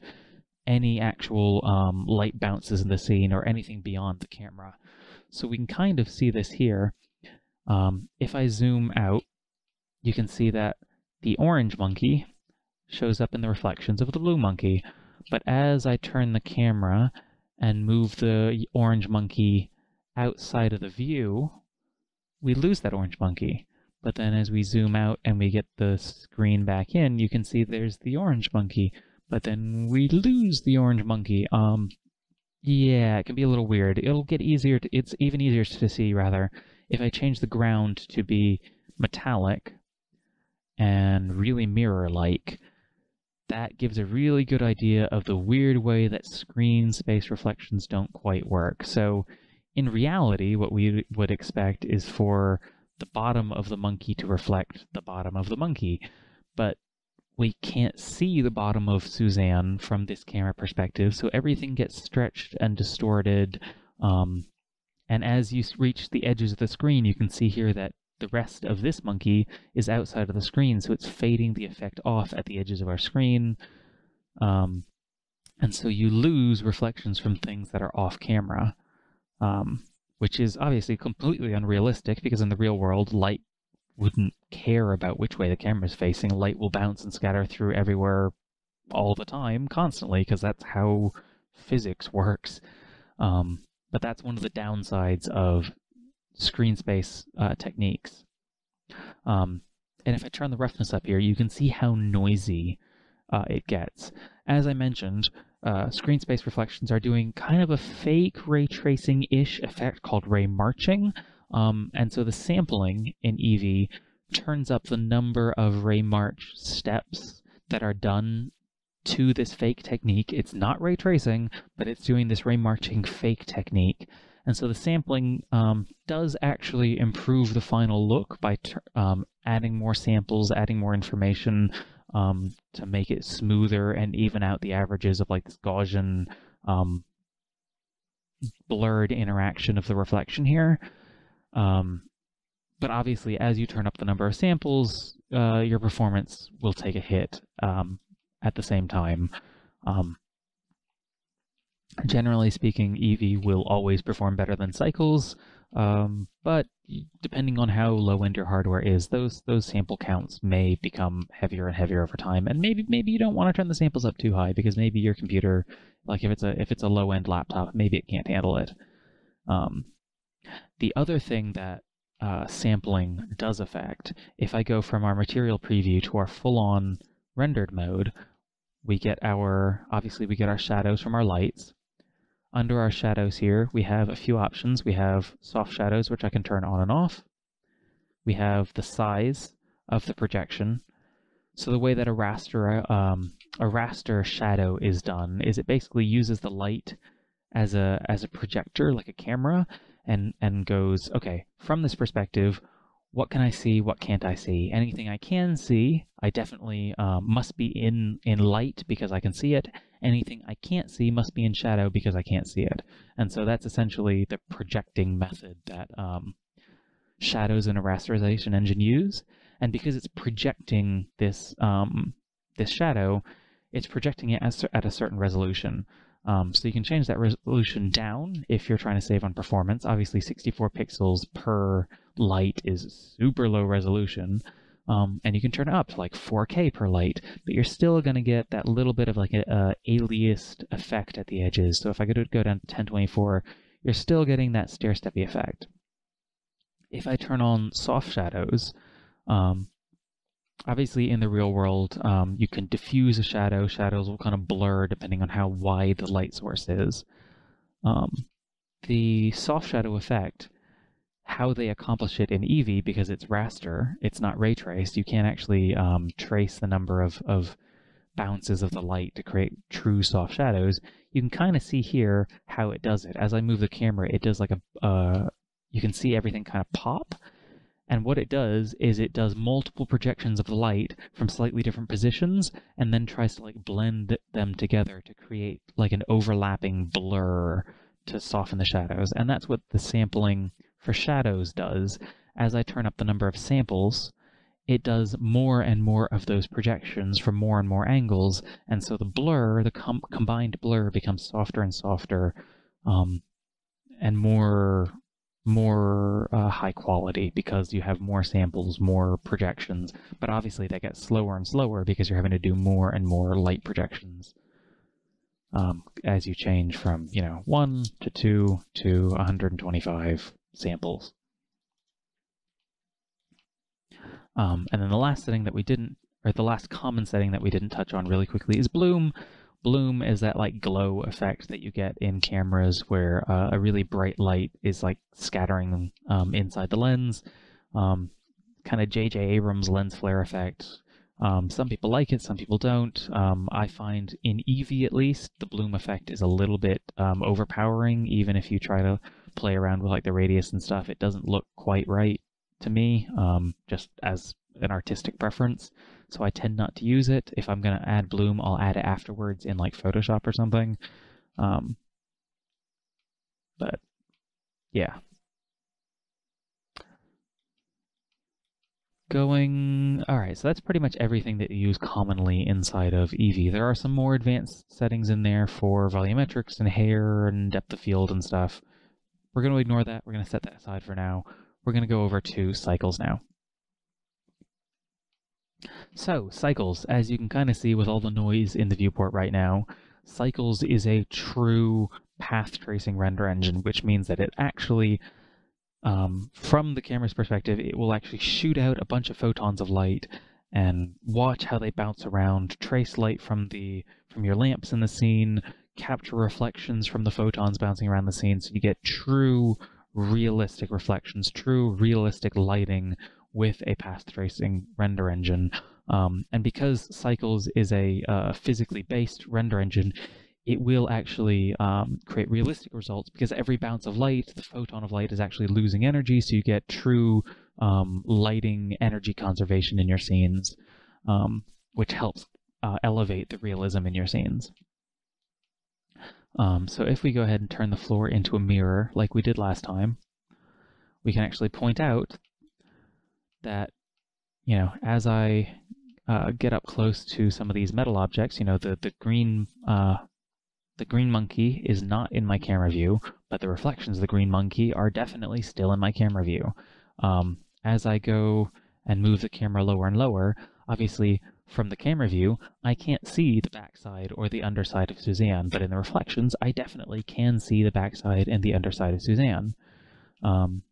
any actual um, light bounces in the scene or anything beyond the camera. So we can kind of see this here. Um, if I zoom out, you can see that the orange monkey shows up in the reflections of the blue monkey. But as I turn the camera and move the orange monkey outside of the view, we lose that orange monkey. But then as we zoom out and we get the screen back in, you can see there's the orange monkey. But then we lose the orange monkey. Um, yeah, it can be a little weird. It'll get easier, to, it's even easier to see, rather, if I change the ground to be metallic and really mirror-like that gives a really good idea of the weird way that screen space reflections don't quite work. So in reality, what we would expect is for the bottom of the monkey to reflect the bottom of the monkey. But we can't see the bottom of Suzanne from this camera perspective, so everything gets stretched and distorted. Um, and as you reach the edges of the screen, you can see here that the rest of this monkey is outside of the screen, so it's fading the effect off at the edges of our screen. Um, and so you lose reflections from things that are off camera, um, which is obviously completely unrealistic because in the real world, light wouldn't care about which way the camera is facing. Light will bounce and scatter through everywhere all the time, constantly, because that's how physics works. Um, but that's one of the downsides of screen space uh, techniques. Um, and if I turn the roughness up here, you can see how noisy uh, it gets. As I mentioned, uh, screen space reflections are doing kind of a fake ray tracing-ish effect called ray marching. Um, and so the sampling in Eevee turns up the number of ray march steps that are done to this fake technique. It's not ray tracing, but it's doing this ray marching fake technique. And so the sampling um, does actually improve the final look by um, adding more samples, adding more information um, to make it smoother and even out the averages of like this Gaussian um, blurred interaction of the reflection here. Um, but obviously, as you turn up the number of samples, uh, your performance will take a hit um, at the same time. Um, Generally speaking, Eevee will always perform better than Cycles, um, but depending on how low-end your hardware is, those those sample counts may become heavier and heavier over time. And maybe maybe you don't want to turn the samples up too high because maybe your computer, like if it's a if it's a low-end laptop, maybe it can't handle it. Um, the other thing that uh, sampling does affect, if I go from our material preview to our full-on rendered mode, we get our obviously we get our shadows from our lights under our shadows here, we have a few options. We have soft shadows, which I can turn on and off. We have the size of the projection. So the way that a raster, um, a raster shadow is done is it basically uses the light as a as a projector, like a camera, and and goes, okay, from this perspective, what can I see? What can't I see? Anything I can see, I definitely um, must be in, in light because I can see it. Anything I can't see must be in shadow because I can't see it. And so that's essentially the projecting method that um, shadows in a rasterization engine use. And because it's projecting this, um, this shadow, it's projecting it at a certain resolution. Um, so you can change that resolution down if you're trying to save on performance. Obviously, 64 pixels per light is super low resolution. Um, and you can turn it up to like 4K per light, but you're still going to get that little bit of like a, a aliased effect at the edges. So if I go to go down to 1024, you're still getting that stair-steppy effect. If I turn on soft shadows, um, obviously in the real world, um, you can diffuse a shadow. Shadows will kind of blur depending on how wide the light source is. Um, the soft shadow effect, how they accomplish it in Eevee, because it's raster, it's not ray traced, you can't actually um, trace the number of, of bounces of the light to create true soft shadows. You can kind of see here how it does it. As I move the camera, it does like a, uh, you can see everything kind of pop, and what it does is it does multiple projections of the light from slightly different positions and then tries to like blend them together to create like an overlapping blur to soften the shadows. And that's what the sampling for shadows does. As I turn up the number of samples, it does more and more of those projections from more and more angles. And so the blur, the com combined blur becomes softer and softer um, and more more uh, high quality because you have more samples, more projections, but obviously that gets slower and slower because you're having to do more and more light projections um, as you change from, you know, 1 to 2 to 125 samples. Um, and then the last setting that we didn't, or the last common setting that we didn't touch on really quickly is bloom, bloom is that like glow effect that you get in cameras where uh, a really bright light is like scattering um, inside the lens. Um, kind of J.J. Abrams lens flare effect. Um, some people like it, some people don't. Um, I find in Eevee at least, the bloom effect is a little bit um, overpowering. Even if you try to play around with like the radius and stuff, it doesn't look quite right to me, um, just as an artistic preference so I tend not to use it. If I'm going to add bloom, I'll add it afterwards in like Photoshop or something. Um, but yeah. Going, all right, so that's pretty much everything that you use commonly inside of Eevee. There are some more advanced settings in there for volumetrics and hair and depth of field and stuff. We're going to ignore that. We're going to set that aside for now. We're going to go over to cycles now. So, Cycles, as you can kind of see with all the noise in the viewport right now, Cycles is a true path tracing render engine, which means that it actually, um, from the camera's perspective, it will actually shoot out a bunch of photons of light and watch how they bounce around, trace light from the from your lamps in the scene, capture reflections from the photons bouncing around the scene, so you get true realistic reflections, true realistic lighting with a path tracing render engine. Um, and because Cycles is a uh, physically based render engine, it will actually um, create realistic results because every bounce of light, the photon of light is actually losing energy, so you get true um, lighting energy conservation in your scenes, um, which helps uh, elevate the realism in your scenes. Um, so if we go ahead and turn the floor into a mirror like we did last time, we can actually point out that, you know, as I uh, get up close to some of these metal objects, you know, the, the green uh, the green monkey is not in my camera view, but the reflections of the green monkey are definitely still in my camera view. Um, as I go and move the camera lower and lower, obviously from the camera view, I can't see the backside or the underside of Suzanne, but in the reflections, I definitely can see the backside and the underside of Suzanne. Um,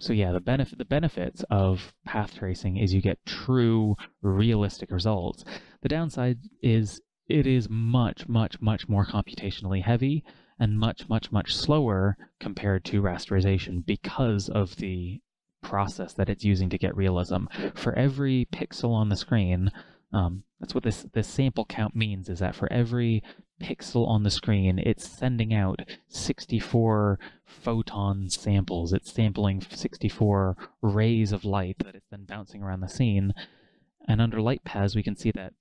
so yeah, the benefit the benefits of path tracing is you get true realistic results. The downside is it is much, much, much more computationally heavy and much, much, much slower compared to rasterization because of the process that it's using to get realism. For every pixel on the screen, Um, that's what this, this sample count means, is that for every pixel on the screen, it's sending out 64 photon samples. It's sampling 64 rays of light that it's then bouncing around the scene. And under light paths, we can see that,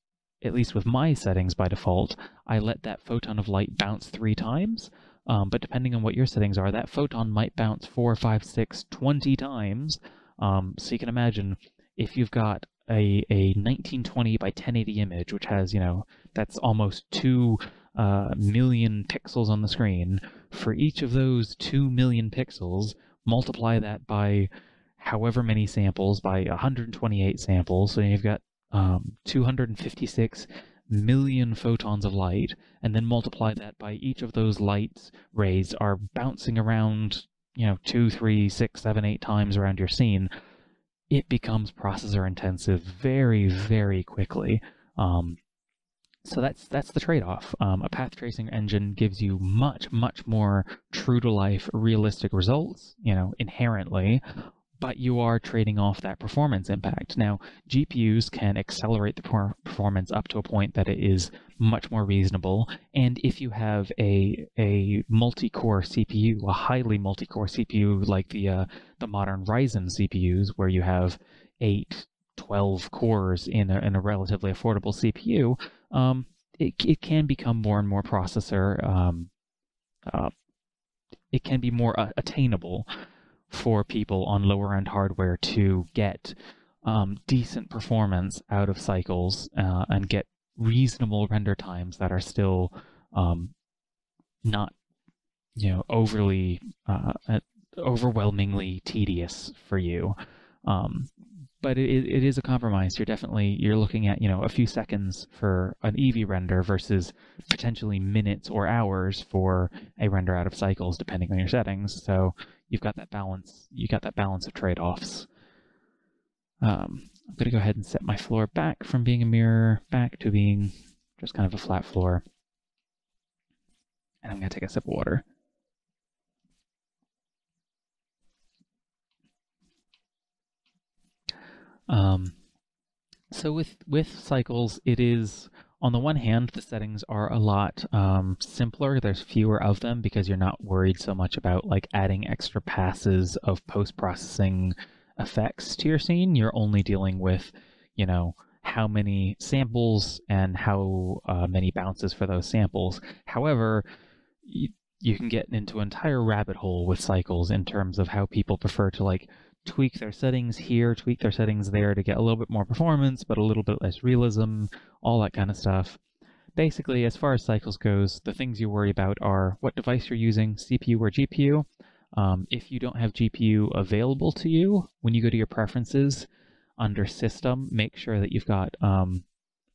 at least with my settings by default, I let that photon of light bounce three times. Um, but depending on what your settings are, that photon might bounce four, five, six, 20 times. Um, so you can imagine if you've got a, a 1920 by 1080 image, which has, you know, that's almost two uh, million pixels on the screen. For each of those two million pixels, multiply that by however many samples, by 128 samples. So you've got um, 256 million photons of light, and then multiply that by each of those light rays are bouncing around, you know, two, three, six, seven, eight times around your scene, it becomes processor intensive very, very quickly. Um, so that's that's the trade-off. Um, a path tracing engine gives you much, much more true to life, realistic results, you know, inherently, but you are trading off that performance impact. Now, GPUs can accelerate the performance up to a point that it is much more reasonable. And if you have a a multi-core CPU, a highly multi-core CPU like the uh, the modern Ryzen CPUs, where you have eight, 12 cores in a, in a relatively affordable CPU, um, it, it can become more and more processor. Um, uh, it can be more uh, attainable for people on lower end hardware to get um, decent performance out of cycles uh, and get reasonable render times that are still um, not, you know, overly, uh, overwhelmingly tedious for you. Um, but it, it is a compromise. You're definitely you're looking at you know a few seconds for an Eevee render versus potentially minutes or hours for a render out of cycles, depending on your settings. So you've got that balance. You got that balance of trade-offs. Um, I'm going to go ahead and set my floor back from being a mirror back to being just kind of a flat floor. And I'm going to take a sip of water. Um, so with with cycles, it is on the one hand, the settings are a lot um, simpler. There's fewer of them because you're not worried so much about like adding extra passes of post-processing effects to your scene. You're only dealing with, you know, how many samples and how uh, many bounces for those samples. However, you, you can get into an entire rabbit hole with cycles in terms of how people prefer to like tweak their settings here, tweak their settings there to get a little bit more performance, but a little bit less realism, all that kind of stuff. Basically, as far as cycles goes, the things you worry about are what device you're using, CPU or GPU. Um, if you don't have GPU available to you, when you go to your preferences under System, make sure that you've got um,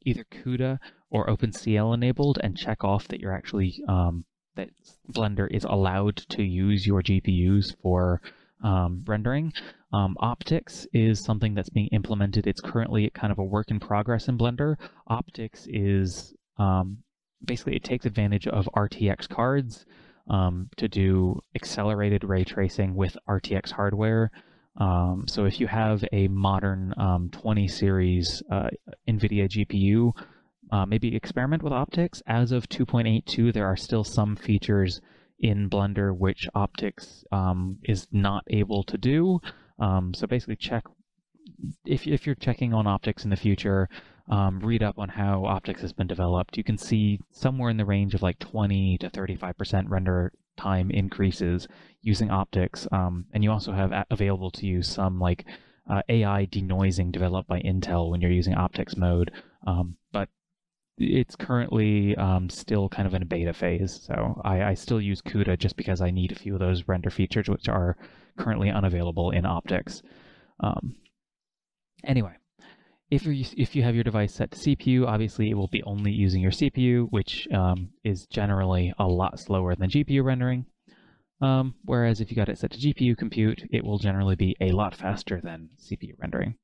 either CUDA or OpenCL enabled and check off that you're actually um, that Blender is allowed to use your GPUs for um, rendering. Um, OptiX is something that's being implemented. It's currently kind of a work in progress in Blender. OptiX is um, basically it takes advantage of RTX cards um, to do accelerated ray tracing with RTX hardware. Um, so if you have a modern um, 20 series uh, NVIDIA GPU, uh, maybe experiment with OptiX. As of 2.82, there are still some features in Blender which OptiX um, is not able to do. Um, so basically check, if, if you're checking on OptiX in the future, um, read up on how OptiX has been developed. You can see somewhere in the range of like 20 to 35% render time increases using OptiX. Um, and you also have available to you some like uh, AI denoising developed by Intel when you're using OptiX mode. Um, but it's currently um, still kind of in a beta phase. So I, I, still use CUDA just because I need a few of those render features, which are currently unavailable in OptiX. Um, anyway, if you if you have your device set to CPU, obviously it will be only using your CPU, which um, is generally a lot slower than GPU rendering. Um, whereas if you got it set to GPU compute, it will generally be a lot faster than CPU rendering.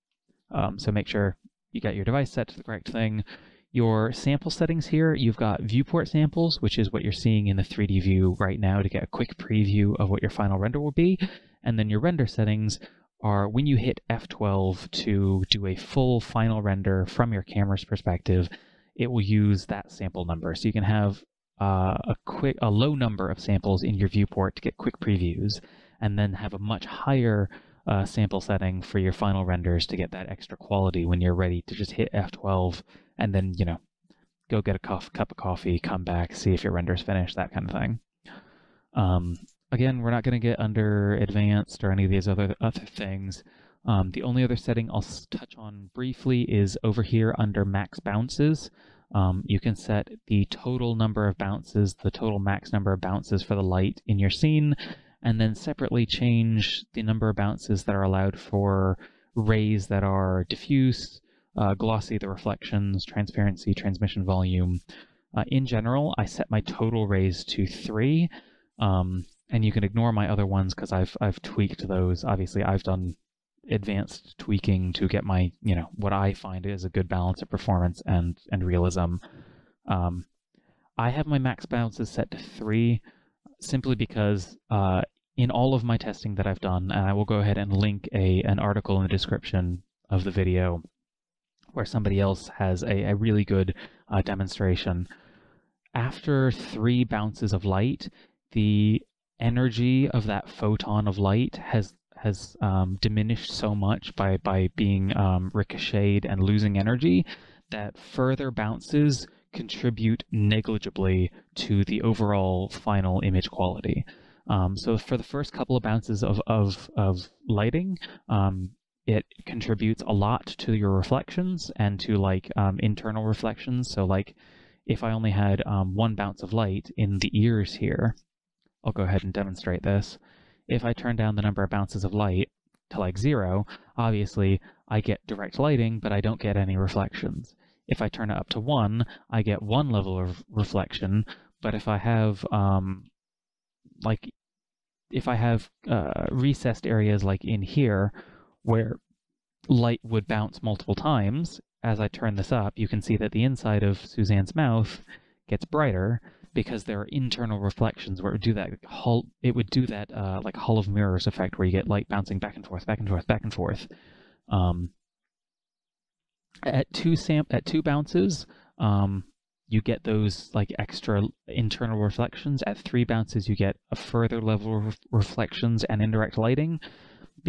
Um, so make sure you got your device set to the correct thing. Your sample settings here, you've got viewport samples, which is what you're seeing in the 3D view right now to get a quick preview of what your final render will be. And then your render settings are when you hit F12 to do a full final render from your camera's perspective, it will use that sample number. So you can have uh, a quick, a low number of samples in your viewport to get quick previews, and then have a much higher uh, sample setting for your final renders to get that extra quality when you're ready to just hit F12 and then, you know, go get a cup, cup of coffee, come back, see if your render's finished, that kind of thing. Um, again, we're not going to get under advanced or any of these other other things. Um, the only other setting I'll touch on briefly is over here under max bounces. Um, you can set the total number of bounces, the total max number of bounces for the light in your scene, and then separately change the number of bounces that are allowed for rays that are diffuse, uh, glossy, the reflections, transparency, transmission volume. Uh, in general, I set my total rays to three, um, and you can ignore my other ones because I've I've tweaked those. Obviously, I've done advanced tweaking to get my you know what I find is a good balance of performance and and realism. Um, I have my max bounces set to three simply because uh, in all of my testing that I've done, and I will go ahead and link a an article in the description of the video where somebody else has a, a really good uh, demonstration. After three bounces of light, the energy of that photon of light has has um, diminished so much by by being um, ricocheted and losing energy that further bounces contribute negligibly to the overall final image quality. Um, so for the first couple of bounces of of, of lighting, um, it contributes a lot to your reflections and to like um, internal reflections. So like if I only had um, one bounce of light in the ears here, I'll go ahead and demonstrate this if I turn down the number of bounces of light to like zero, obviously I get direct lighting, but I don't get any reflections. If I turn it up to one, I get one level of reflection, but if I have, um, like, if I have uh, recessed areas like in here, where light would bounce multiple times, as I turn this up, you can see that the inside of Suzanne's mouth gets brighter, because there are internal reflections where it would do that hull, it would do that uh, like Hall of Mirrors effect where you get light bouncing back and forth, back and forth, back and forth. Um, at two sam at two bounces, um, you get those like extra internal reflections. At three bounces, you get a further level of reflections and indirect lighting.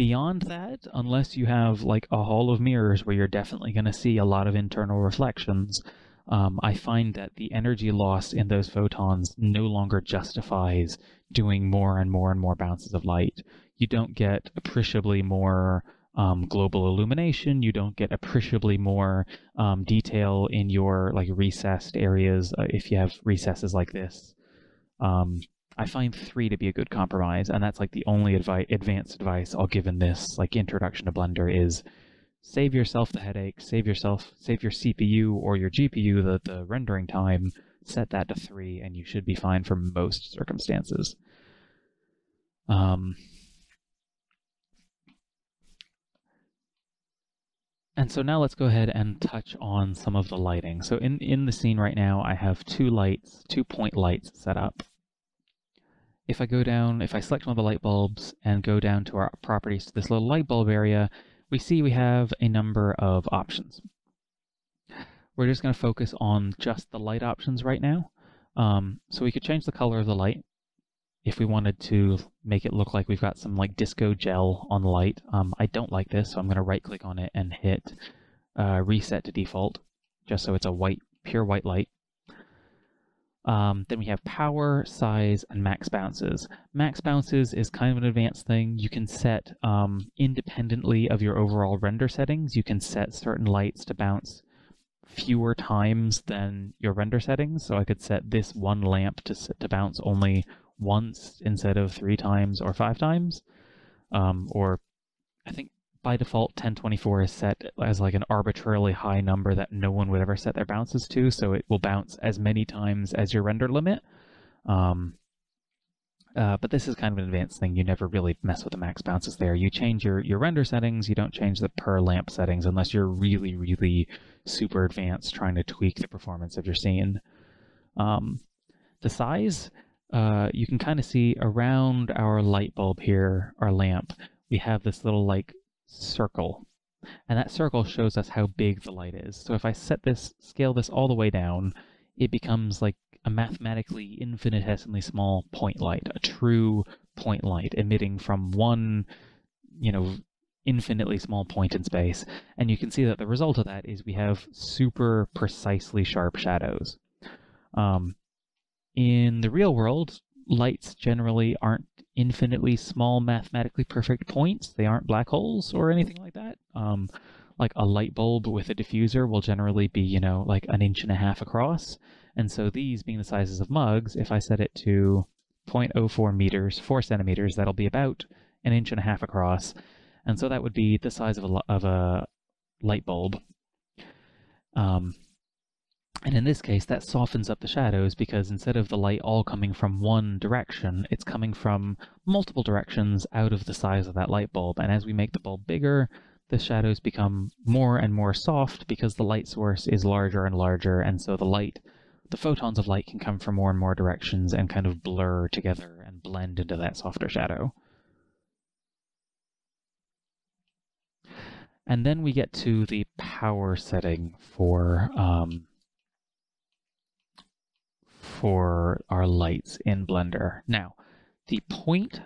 Beyond that, unless you have like a hall of mirrors where you're definitely going to see a lot of internal reflections, um, I find that the energy loss in those photons no longer justifies doing more and more and more bounces of light. You don't get appreciably more um, global illumination. You don't get appreciably more um, detail in your like recessed areas uh, if you have recesses like this. Um, I find three to be a good compromise, and that's like the only advi- advanced advice I'll give in this like introduction to Blender is save yourself the headache, save yourself, save your CPU or your GPU the, the rendering time, set that to three, and you should be fine for most circumstances. Um, and so now let's go ahead and touch on some of the lighting. So in, in the scene right now, I have two lights, two point lights set up. If I go down, if I select one of the light bulbs and go down to our properties to this little light bulb area, we see we have a number of options. We're just going to focus on just the light options right now. Um, so we could change the color of the light if we wanted to make it look like we've got some like disco gel on the light. Um, I don't like this, so I'm going to right click on it and hit uh, reset to default, just so it's a white, pure white light. Um, then we have power, size, and max bounces. Max bounces is kind of an advanced thing. You can set um, independently of your overall render settings. You can set certain lights to bounce fewer times than your render settings. So I could set this one lamp to to bounce only once instead of three times or five times. Um, or I think by default 1024 is set as like an arbitrarily high number that no one would ever set their bounces to so it will bounce as many times as your render limit. Um, uh, but this is kind of an advanced thing. You never really mess with the max bounces there. You change your your render settings. You don't change the per lamp settings unless you're really really super advanced trying to tweak the performance of your scene. Um, the size uh, you can kind of see around our light bulb here our lamp we have this little like circle. And that circle shows us how big the light is. So if I set this, scale this all the way down, it becomes like a mathematically infinitesimally small point light, a true point light emitting from one, you know, infinitely small point in space. And you can see that the result of that is we have super precisely sharp shadows. Um, in the real world, lights generally aren't infinitely small, mathematically perfect points. They aren't black holes or anything like that. Um, like a light bulb with a diffuser will generally be, you know, like an inch and a half across. And so these being the sizes of mugs, if I set it to 0.04 meters, 4 centimeters, that'll be about an inch and a half across. And so that would be the size of a, of a light bulb. Um, and in this case, that softens up the shadows because instead of the light all coming from one direction, it's coming from multiple directions out of the size of that light bulb. And as we make the bulb bigger, the shadows become more and more soft because the light source is larger and larger, and so the light, the photons of light can come from more and more directions and kind of blur together and blend into that softer shadow. And then we get to the power setting for um, for our lights in Blender. Now, the point,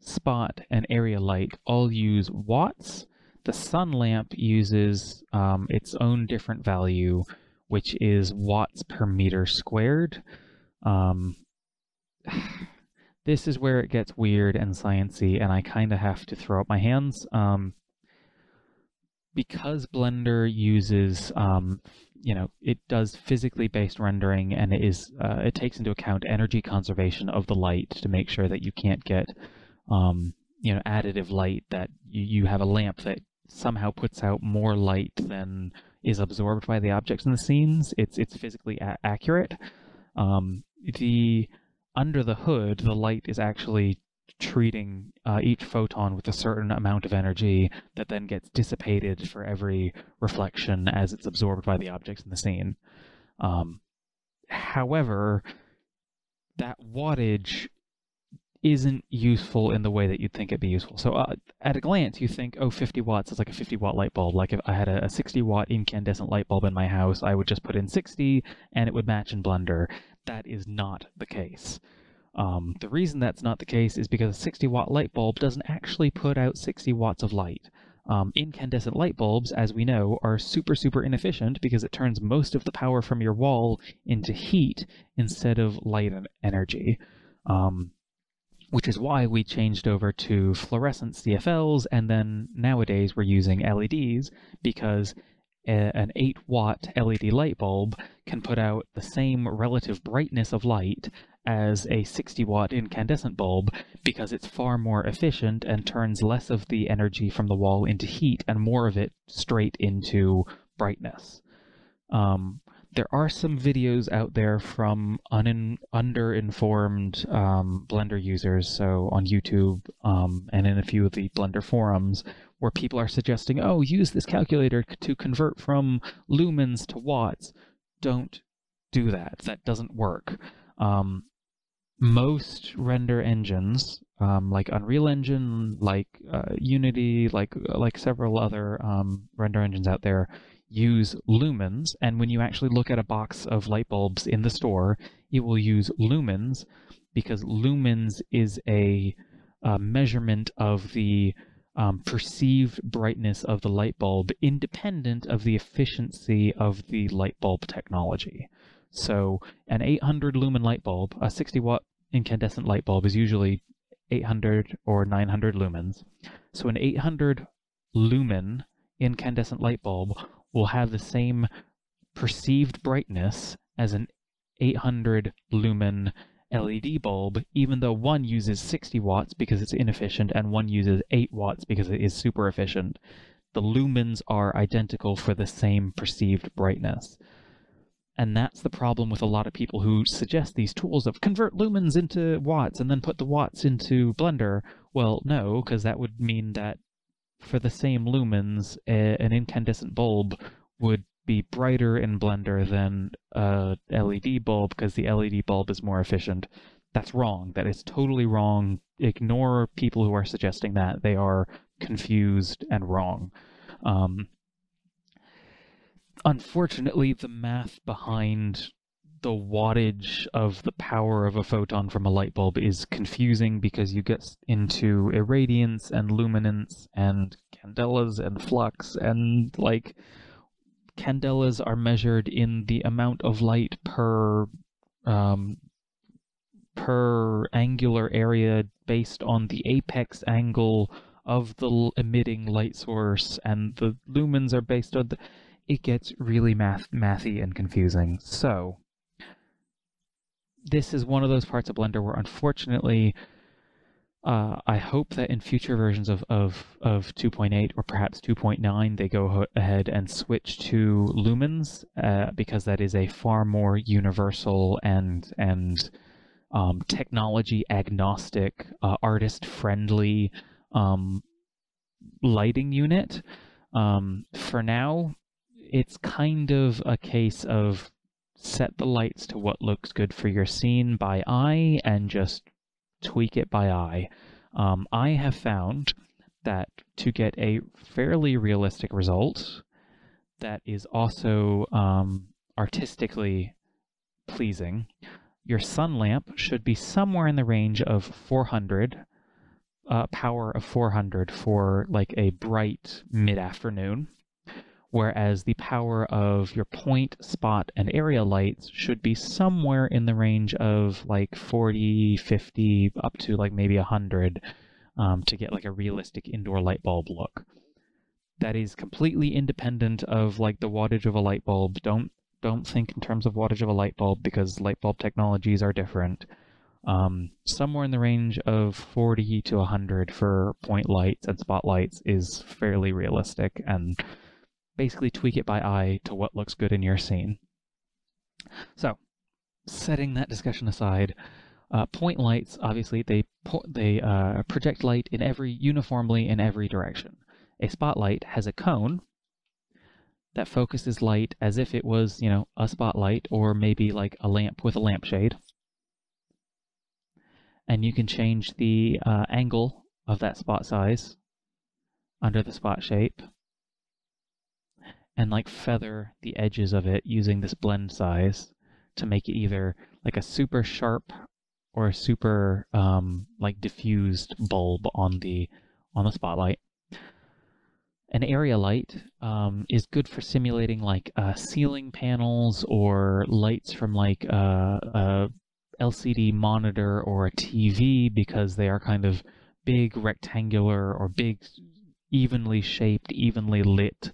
spot, and area light all use watts. The sun lamp uses um, its own different value, which is watts per meter squared. Um, this is where it gets weird and sciency, and I kind of have to throw up my hands. Um, because Blender uses um, you know it does physically based rendering and it is uh, it takes into account energy conservation of the light to make sure that you can't get um, you know additive light that you, you have a lamp that somehow puts out more light than is absorbed by the objects in the scenes. It's it's physically accurate. Um, the under the hood the light is actually treating uh, each photon with a certain amount of energy that then gets dissipated for every reflection as it's absorbed by the objects in the scene. Um, however, that wattage isn't useful in the way that you'd think it'd be useful. So uh, at a glance, you think, oh, 50 watts is like a 50 watt light bulb. Like if I had a, a 60 watt incandescent light bulb in my house, I would just put in 60 and it would match in Blender. That is not the case. Um, the reason that's not the case is because a 60 watt light bulb doesn't actually put out 60 watts of light. Um, incandescent light bulbs, as we know, are super, super inefficient because it turns most of the power from your wall into heat instead of light and energy. Um, which is why we changed over to fluorescent CFLs, and then nowadays we're using LEDs because an 8 watt LED light bulb can put out the same relative brightness of light as a 60 watt incandescent bulb because it's far more efficient and turns less of the energy from the wall into heat and more of it straight into brightness. Um, there are some videos out there from un- under-informed um, Blender users, so on YouTube um, and in a few of the Blender forums, where people are suggesting, oh, use this calculator to convert from lumens to watts. Don't do that. That doesn't work. Um, most render engines, um, like Unreal Engine, like uh, Unity, like like several other um, render engines out there, use lumens. And when you actually look at a box of light bulbs in the store, it will use lumens because lumens is a, a measurement of the um, perceived brightness of the light bulb independent of the efficiency of the light bulb technology. So an 800 lumen light bulb, a 60 watt incandescent light bulb is usually 800 or 900 lumens. So an 800 lumen incandescent light bulb will have the same perceived brightness as an 800 lumen LED bulb, even though one uses 60 watts because it's inefficient and one uses 8 watts because it is super efficient. The lumens are identical for the same perceived brightness. And that's the problem with a lot of people who suggest these tools of convert lumens into watts and then put the watts into Blender. Well, no, because that would mean that for the same lumens, a, an incandescent bulb would be brighter in Blender than a LED bulb because the LED bulb is more efficient. That's wrong. That is totally wrong. Ignore people who are suggesting that. They are confused and wrong. Um, unfortunately, the math behind the wattage of the power of a photon from a light bulb is confusing because you get into irradiance and luminance and candelas and flux and like candelas are measured in the amount of light per um, per angular area based on the apex angle of the emitting light source and the lumens are based on the it gets really math mathy and confusing. So this is one of those parts of blender where unfortunately uh, I hope that in future versions of, of, of 2.8 or perhaps 2.9, they go ahead and switch to lumens uh, because that is a far more universal and and um, technology agnostic, uh, artist friendly um, lighting unit. Um, for now, it's kind of a case of set the lights to what looks good for your scene by eye and just tweak it by eye. Um, I have found that to get a fairly realistic result that is also um, artistically pleasing, your sun lamp should be somewhere in the range of 400, uh, power of 400 for like a bright mid-afternoon whereas the power of your point, spot, and area lights should be somewhere in the range of like 40, 50, up to like maybe 100 um, to get like a realistic indoor light bulb look. That is completely independent of like the wattage of a light bulb. Don't don't think in terms of wattage of a light bulb because light bulb technologies are different. Um, somewhere in the range of 40 to 100 for point lights and spotlights is fairly realistic and basically tweak it by eye to what looks good in your scene. So, setting that discussion aside, uh, point lights obviously they they uh, project light in every uniformly in every direction. A spotlight has a cone that focuses light as if it was you know a spotlight or maybe like a lamp with a lampshade, and you can change the uh, angle of that spot size under the spot shape and like feather the edges of it using this blend size to make it either like a super sharp or a super um, like diffused bulb on the on the spotlight. An area light um, is good for simulating like uh, ceiling panels or lights from like uh, a LCD monitor or a TV because they are kind of big rectangular or big evenly shaped, evenly lit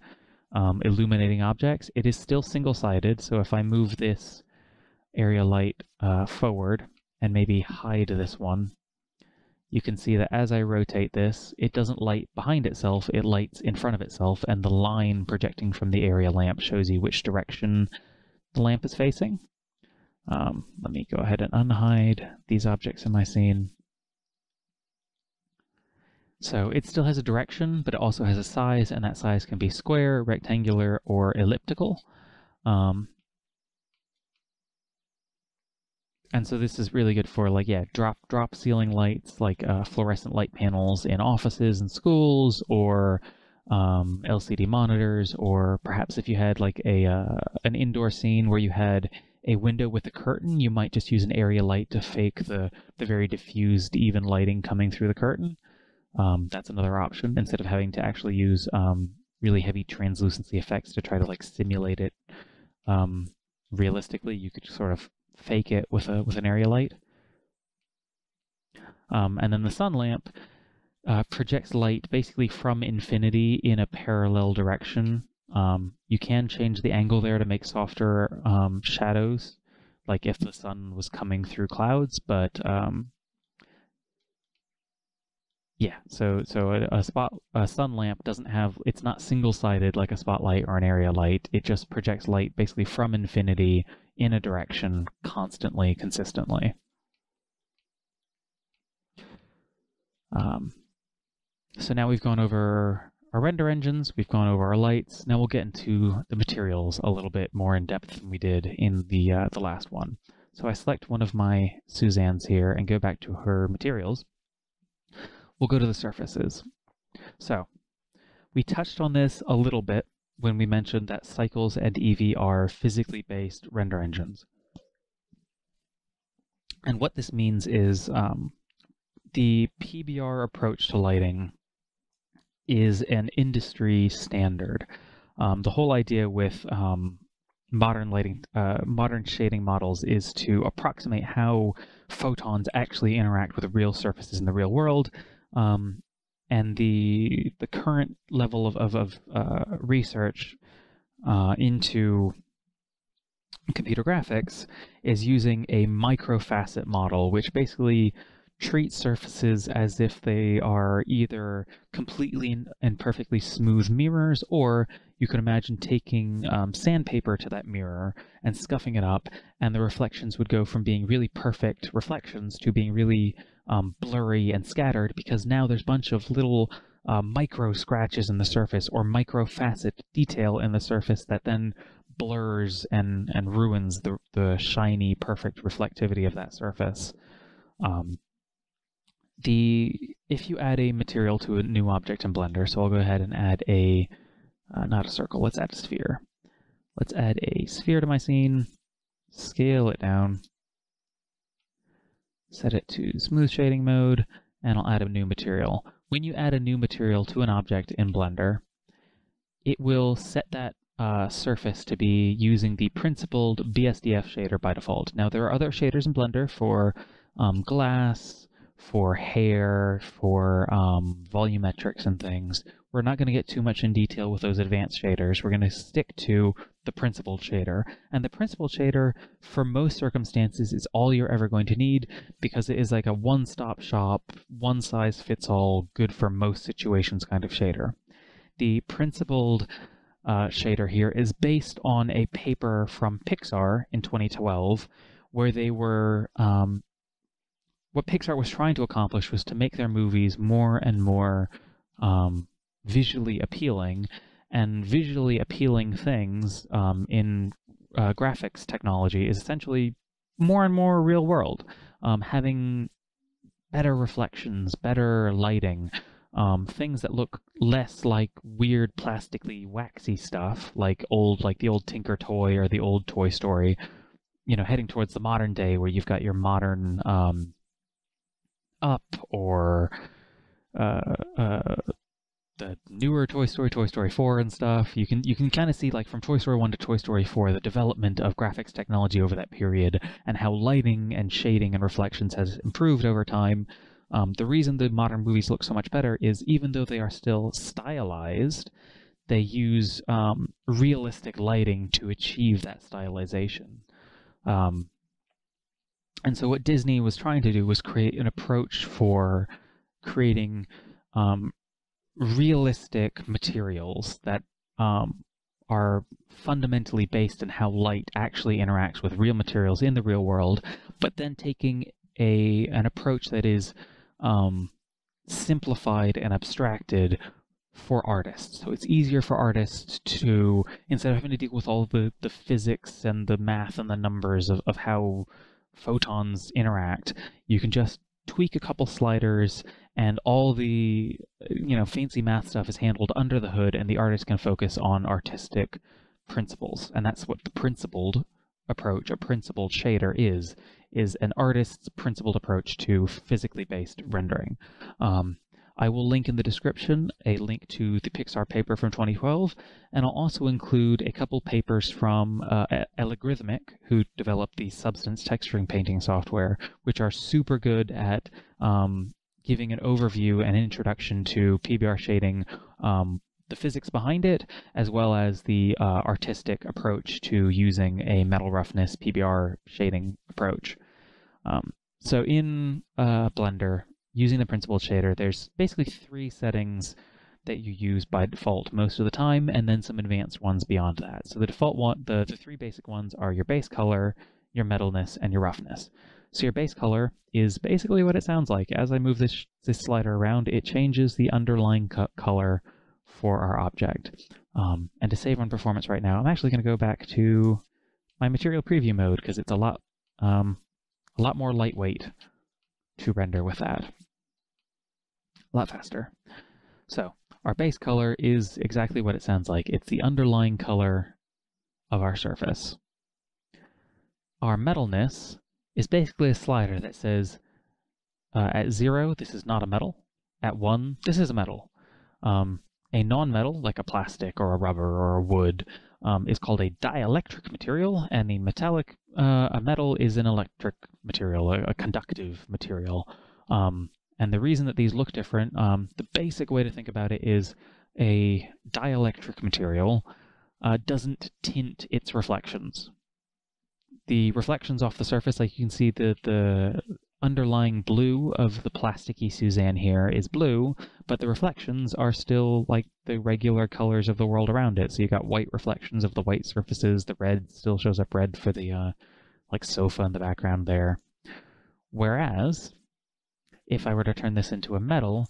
um, illuminating objects. It is still single-sided, so if I move this area light uh, forward and maybe hide this one, you can see that as I rotate this, it doesn't light behind itself, it lights in front of itself, and the line projecting from the area lamp shows you which direction the lamp is facing. Um, let me go ahead and unhide these objects in my scene. So it still has a direction, but it also has a size, and that size can be square, rectangular, or elliptical. Um, and so this is really good for like, yeah, drop drop ceiling lights, like uh, fluorescent light panels in offices and schools, or um, LCD monitors, or perhaps if you had like a uh, an indoor scene where you had a window with a curtain, you might just use an area light to fake the, the very diffused, even lighting coming through the curtain. Um, that's another option instead of having to actually use um, really heavy translucency effects to try to like simulate it um, realistically. You could sort of fake it with a with an area light. Um, and then the sun lamp uh, projects light basically from infinity in a parallel direction. Um, you can change the angle there to make softer um, shadows, like if the sun was coming through clouds, but um, yeah, so so a, a, spot a sun lamp doesn't have it's not single sided like a spotlight or an area light. It just projects light basically from infinity in a direction constantly, consistently. Um, so now we've gone over our render engines, we've gone over our lights. Now we'll get into the materials a little bit more in depth than we did in the uh, the last one. So I select one of my Suzannes here and go back to her materials we'll go to the surfaces. So we touched on this a little bit when we mentioned that Cycles and Eevee are physically based render engines. And what this means is um, the PBR approach to lighting is an industry standard. Um, the whole idea with um, modern lighting, uh, modern shading models is to approximate how photons actually interact with real surfaces in the real world. Um, and the the current level of of, of uh, research uh, into computer graphics is using a microfacet model, which basically treat surfaces as if they are either completely and perfectly smooth mirrors, or you can imagine taking um, sandpaper to that mirror and scuffing it up, and the reflections would go from being really perfect reflections to being really um, blurry and scattered because now there's a bunch of little uh, micro scratches in the surface or micro facet detail in the surface that then blurs and, and ruins the, the shiny, perfect reflectivity of that surface. Um, the if you add a material to a new object in Blender, so I'll go ahead and add a, uh, not a circle, let's add a sphere. Let's add a sphere to my scene, scale it down, set it to smooth shading mode, and I'll add a new material. When you add a new material to an object in Blender, it will set that uh, surface to be using the principled BSDF shader by default. Now there are other shaders in Blender for um, glass, for hair, for um, volumetrics and things. We're not going to get too much in detail with those advanced shaders. We're going to stick to the principled shader. And the principled shader, for most circumstances, is all you're ever going to need because it is like a one-stop shop, one-size-fits-all, good for most situations kind of shader. The principled uh, shader here is based on a paper from Pixar in 2012 where they were um, what Pixar was trying to accomplish was to make their movies more and more um, visually appealing, and visually appealing things um, in uh, graphics technology is essentially more and more real world, um, having better reflections, better lighting, um, things that look less like weird plastically waxy stuff, like old, like the old Tinker Toy or the old Toy Story. You know, heading towards the modern day where you've got your modern um, up or uh, uh, the newer Toy Story, Toy Story 4 and stuff, you can you can kind of see like from Toy Story 1 to Toy Story 4 the development of graphics technology over that period and how lighting and shading and reflections has improved over time. Um, the reason the modern movies look so much better is even though they are still stylized, they use um, realistic lighting to achieve that stylization. Um, and so what Disney was trying to do was create an approach for creating um, realistic materials that um, are fundamentally based in how light actually interacts with real materials in the real world, but then taking a an approach that is um, simplified and abstracted for artists. So it's easier for artists to, instead of having to deal with all the, the physics and the math and the numbers of, of how photons interact, you can just tweak a couple sliders and all the you know fancy math stuff is handled under the hood and the artist can focus on artistic principles. And that's what the principled approach a principled shader is is an artist's principled approach to physically based rendering. Um, I will link in the description a link to the Pixar paper from 2012, and I'll also include a couple papers from uh, who developed the Substance texturing painting software, which are super good at um, giving an overview and introduction to PBR shading, um, the physics behind it, as well as the uh, artistic approach to using a metal roughness PBR shading approach. Um, so in uh, Blender, using the principled shader, there's basically three settings that you use by default most of the time, and then some advanced ones beyond that. So the default one, the, the three basic ones are your base color, your metalness, and your roughness. So your base color is basically what it sounds like. As I move this, this slider around, it changes the underlying co color for our object. Um, and to save on performance right now, I'm actually going to go back to my material preview mode because it's a lot, um, a lot more lightweight to render with that. A lot faster. So our base color is exactly what it sounds like. It's the underlying color of our surface. Our metalness is basically a slider that says uh, at zero, this is not a metal. At one, this is a metal. Um, a non-metal, like a plastic or a rubber or a wood, um, is called a dielectric material, and a metallic, uh, a metal is an electric material, a, a conductive material. Um, and the reason that these look different, um, the basic way to think about it is a dielectric material uh, doesn't tint its reflections. The reflections off the surface, like you can see the, the underlying blue of the plasticky Suzanne here is blue, but the reflections are still like the regular colors of the world around it. So you got white reflections of the white surfaces, the red still shows up red for the uh, like sofa in the background there. Whereas, if I were to turn this into a metal,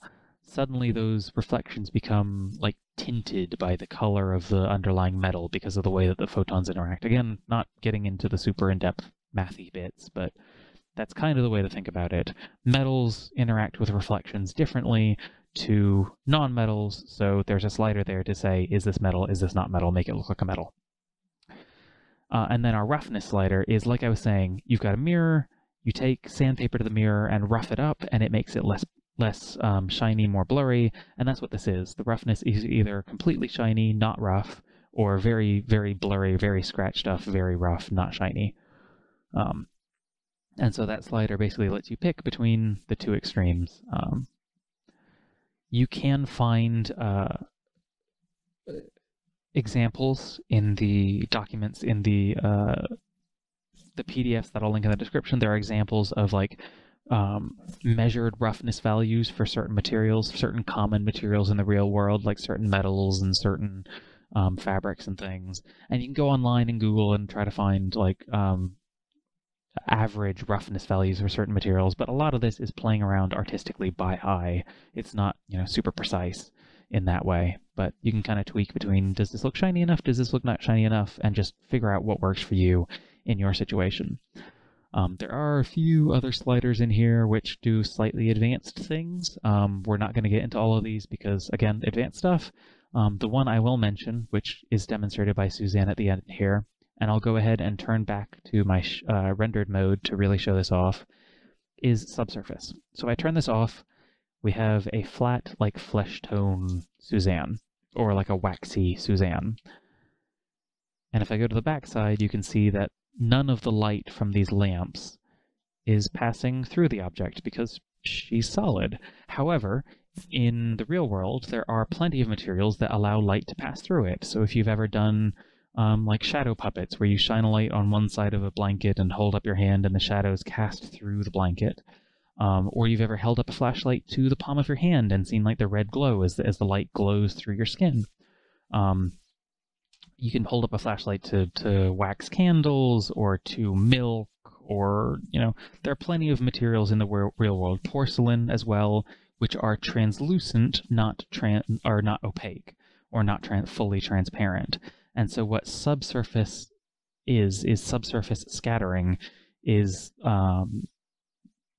suddenly those reflections become like tinted by the color of the underlying metal because of the way that the photons interact. Again, not getting into the super in-depth mathy bits, but that's kind of the way to think about it. Metals interact with reflections differently to non-metals, so there's a slider there to say, is this metal, is this not metal, make it look like a metal. Uh, and then our roughness slider is, like I was saying, you've got a mirror, you take sandpaper to the mirror and rough it up, and it makes it less less um, shiny, more blurry, and that's what this is. The roughness is either completely shiny, not rough, or very, very blurry, very scratched up, very rough, not shiny. Um, and so that slider basically lets you pick between the two extremes. Um, you can find uh, examples in the documents in the uh, the PDFs that I'll link in the description. There are examples of like um, measured roughness values for certain materials, certain common materials in the real world, like certain metals and certain um, fabrics and things. And you can go online and Google and try to find like um, average roughness values for certain materials, but a lot of this is playing around artistically by eye. It's not, you know, super precise in that way, but you can kind of tweak between does this look shiny enough, does this look not shiny enough, and just figure out what works for you in your situation. Um, there are a few other sliders in here which do slightly advanced things. Um, we're not going to get into all of these because, again, advanced stuff. Um, the one I will mention, which is demonstrated by Suzanne at the end here, and I'll go ahead and turn back to my uh, rendered mode to really show this off, is subsurface. So if I turn this off, we have a flat, like flesh tone Suzanne, or like a waxy Suzanne. And if I go to the backside, you can see that none of the light from these lamps is passing through the object because she's solid. However, in the real world, there are plenty of materials that allow light to pass through it. So if you've ever done um, like shadow puppets, where you shine a light on one side of a blanket and hold up your hand and the shadows cast through the blanket. Um, or you've ever held up a flashlight to the palm of your hand and seen like the red glow as the, as the light glows through your skin. Um, you can hold up a flashlight to, to wax candles or to milk or, you know, there are plenty of materials in the real world, porcelain as well, which are translucent, not tran- are not opaque or not fully transparent. And so what subsurface is, is subsurface scattering, is um,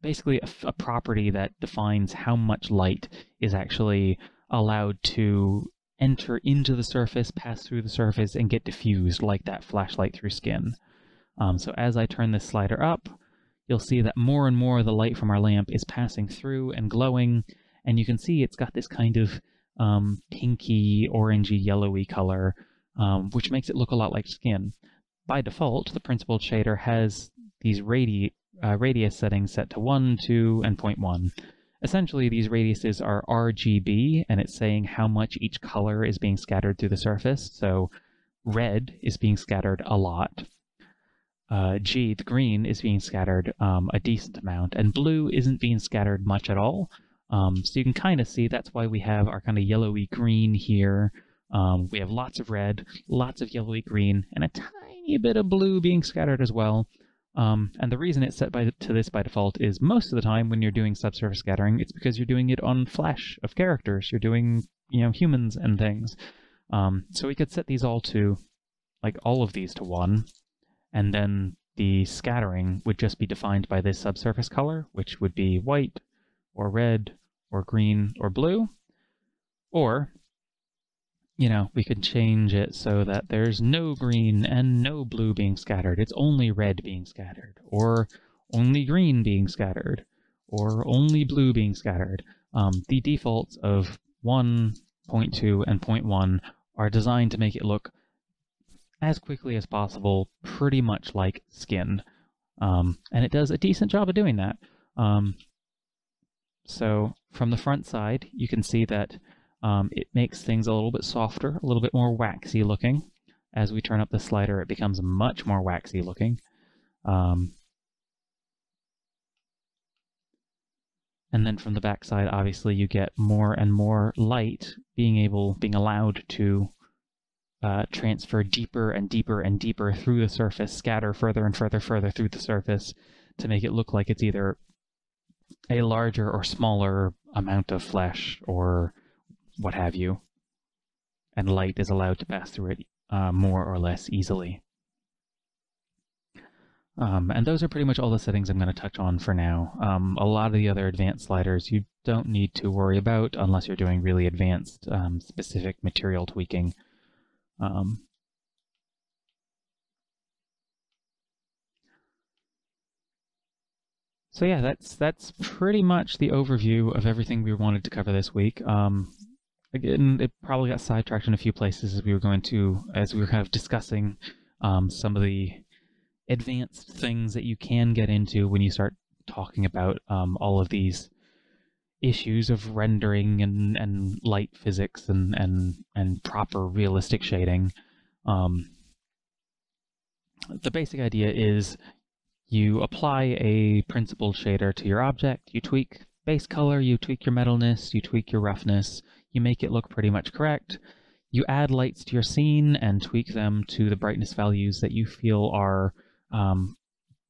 basically a, a property that defines how much light is actually allowed to enter into the surface, pass through the surface, and get diffused like that flashlight through skin. Um, so as I turn this slider up, you'll see that more and more of the light from our lamp is passing through and glowing, and you can see it's got this kind of um, pinky, orangey, yellowy color um, which makes it look a lot like skin. By default, the principled shader has these radi uh, radius settings set to 1, 2, and 0.1. Essentially, these radiuses are RGB, and it's saying how much each color is being scattered through the surface. So red is being scattered a lot. Uh, G, the green, is being scattered um, a decent amount, and blue isn't being scattered much at all. Um, so you can kind of see that's why we have our kind of yellowy green here, um, we have lots of red, lots of yellowy green, and a tiny bit of blue being scattered as well. Um, and the reason it's set by, to this by default is most of the time when you're doing subsurface scattering, it's because you're doing it on flesh of characters. You're doing, you know, humans and things. Um, so we could set these all to, like all of these to one, and then the scattering would just be defined by this subsurface color, which would be white, or red, or green, or blue. Or you know, we could change it so that there's no green and no blue being scattered. It's only red being scattered, or only green being scattered, or only blue being scattered. Um, the defaults of 1, 0.2, and 0.1 are designed to make it look as quickly as possible, pretty much like skin. Um, and it does a decent job of doing that. Um, so from the front side, you can see that um, it makes things a little bit softer, a little bit more waxy looking. As we turn up the slider, it becomes much more waxy looking. Um, and then from the back side, obviously, you get more and more light being able, being allowed to uh, transfer deeper and deeper and deeper through the surface, scatter further and further, further through the surface to make it look like it's either a larger or smaller amount of flesh or what have you. And light is allowed to pass through it uh, more or less easily. Um, and those are pretty much all the settings I'm going to touch on for now. Um, a lot of the other advanced sliders you don't need to worry about unless you're doing really advanced um, specific material tweaking. Um, so yeah, that's that's pretty much the overview of everything we wanted to cover this week. Um, again, it probably got sidetracked in a few places as we were going to, as we were kind of discussing um, some of the advanced things that you can get into when you start talking about um, all of these issues of rendering and, and light physics and, and, and proper realistic shading. Um, the basic idea is you apply a principled shader to your object, you tweak base color, you tweak your metalness, you tweak your roughness, you make it look pretty much correct. You add lights to your scene and tweak them to the brightness values that you feel are um,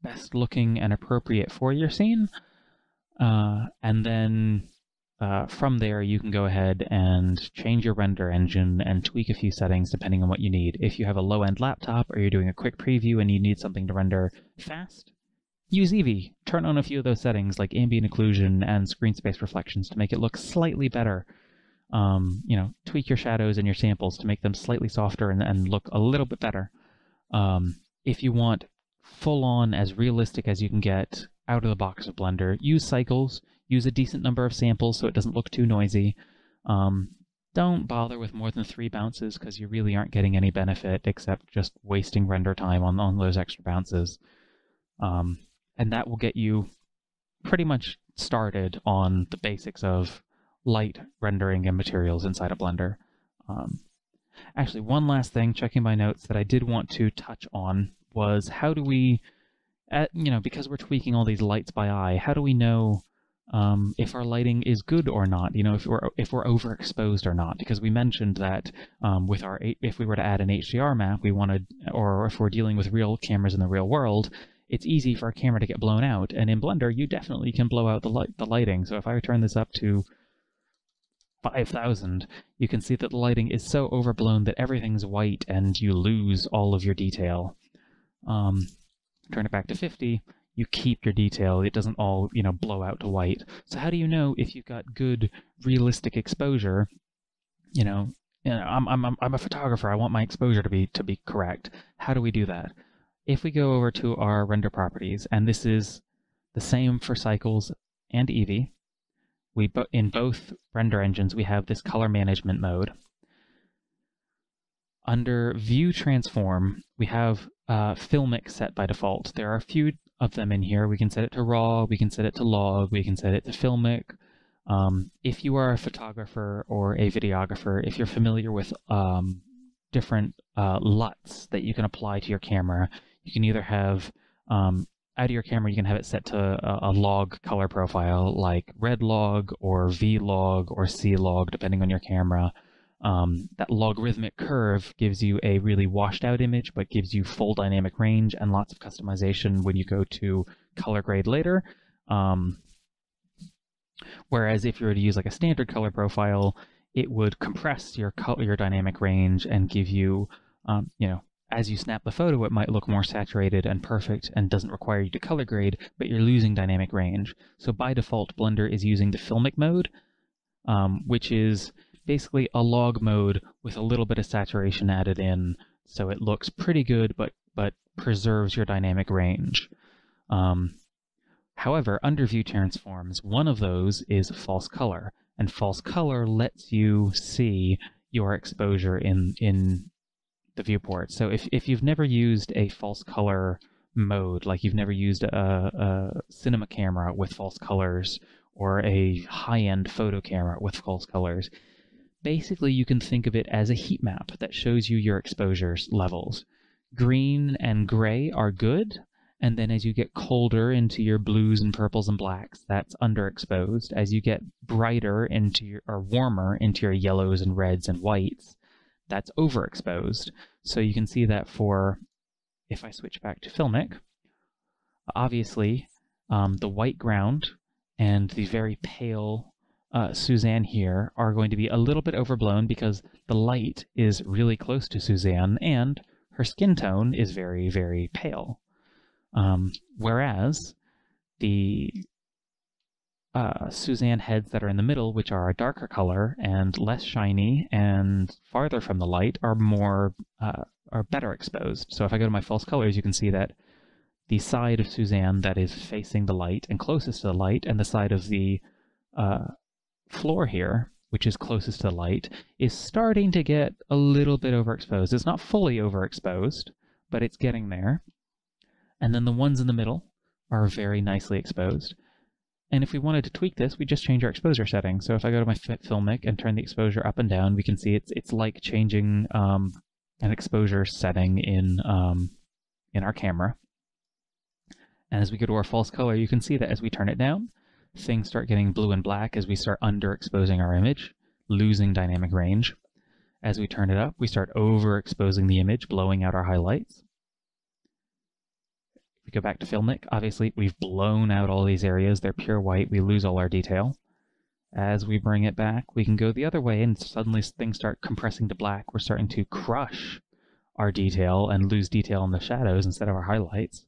best looking and appropriate for your scene. Uh, and then uh, from there, you can go ahead and change your render engine and tweak a few settings depending on what you need. If you have a low-end laptop or you're doing a quick preview and you need something to render fast, use Eevee. Turn on a few of those settings like ambient occlusion and screen space reflections to make it look slightly better um, you know, tweak your shadows and your samples to make them slightly softer and, and look a little bit better. Um, if you want full on as realistic as you can get out of the box of Blender, use cycles, use a decent number of samples so it doesn't look too noisy. Um, don't bother with more than three bounces because you really aren't getting any benefit except just wasting render time on, on those extra bounces. Um, and that will get you pretty much started on the basics of light rendering and materials inside a Blender. Um, actually, one last thing, checking my notes that I did want to touch on was how do we, at, you know, because we're tweaking all these lights by eye, how do we know um, if our lighting is good or not? You know, if we're if we're overexposed or not? Because we mentioned that um, with our if we were to add an HDR map, we wanted, or if we're dealing with real cameras in the real world, it's easy for a camera to get blown out. And in Blender, you definitely can blow out the light the lighting. So if I turn this up to 5000, you can see that the lighting is so overblown that everything's white and you lose all of your detail. Um, turn it back to 50, you keep your detail. It doesn't all, you know, blow out to white. So how do you know if you've got good realistic exposure? You know, you know I'm, I'm, I'm a photographer. I want my exposure to be, to be correct. How do we do that? If we go over to our render properties, and this is the same for Cycles and Eevee, we in both render engines, we have this color management mode. Under View Transform, we have uh, Filmic set by default. There are a few of them in here. We can set it to RAW, we can set it to log, we can set it to Filmic. Um, if you are a photographer or a videographer, if you're familiar with um, different uh, LUTs that you can apply to your camera, you can either have um, out of your camera, you can have it set to a, a, log color profile like red log or V log or C log, depending on your camera. Um, that logarithmic curve gives you a really washed out image, but gives you full dynamic range and lots of customization when you go to color grade later. Um, whereas if you were to use like a standard color profile, it would compress your color, your dynamic range and give you, um, you know, as you snap the photo, it might look more saturated and perfect and doesn't require you to color grade, but you're losing dynamic range. So by default, Blender is using the filmic mode, um, which is basically a log mode with a little bit of saturation added in, so it looks pretty good, but but preserves your dynamic range. Um, however, under view transforms, one of those is false color, and false color lets you see your exposure in in the viewport. So if if you've never used a false color mode, like you've never used a, a cinema camera with false colors or a high-end photo camera with false colors, basically you can think of it as a heat map that shows you your exposures levels. Green and gray are good, and then as you get colder into your blues and purples and blacks, that's underexposed. As you get brighter into your, or warmer into your yellows and reds and whites, that's overexposed. So you can see that for, if I switch back to Filmic, obviously um, the white ground and the very pale uh, Suzanne here are going to be a little bit overblown because the light is really close to Suzanne and her skin tone is very, very pale. Um, whereas the uh, Suzanne heads that are in the middle, which are a darker color and less shiny and farther from the light, are more uh, are better exposed. So if I go to my false colors, you can see that the side of Suzanne that is facing the light and closest to the light, and the side of the uh, floor here, which is closest to the light, is starting to get a little bit overexposed. It's not fully overexposed, but it's getting there. And then the ones in the middle are very nicely exposed. And if we wanted to tweak this, we just change our exposure setting. So if I go to my Filmic and turn the exposure up and down, we can see it's it's like changing um, an exposure setting in um, in our camera. And as we go to our false color, you can see that as we turn it down, things start getting blue and black as we start underexposing our image, losing dynamic range. As we turn it up, we start overexposing the image, blowing out our highlights go back to Filmic, obviously we've blown out all these areas. They're pure white. We lose all our detail. As we bring it back, we can go the other way and suddenly things start compressing to black. We're starting to crush our detail and lose detail in the shadows instead of our highlights.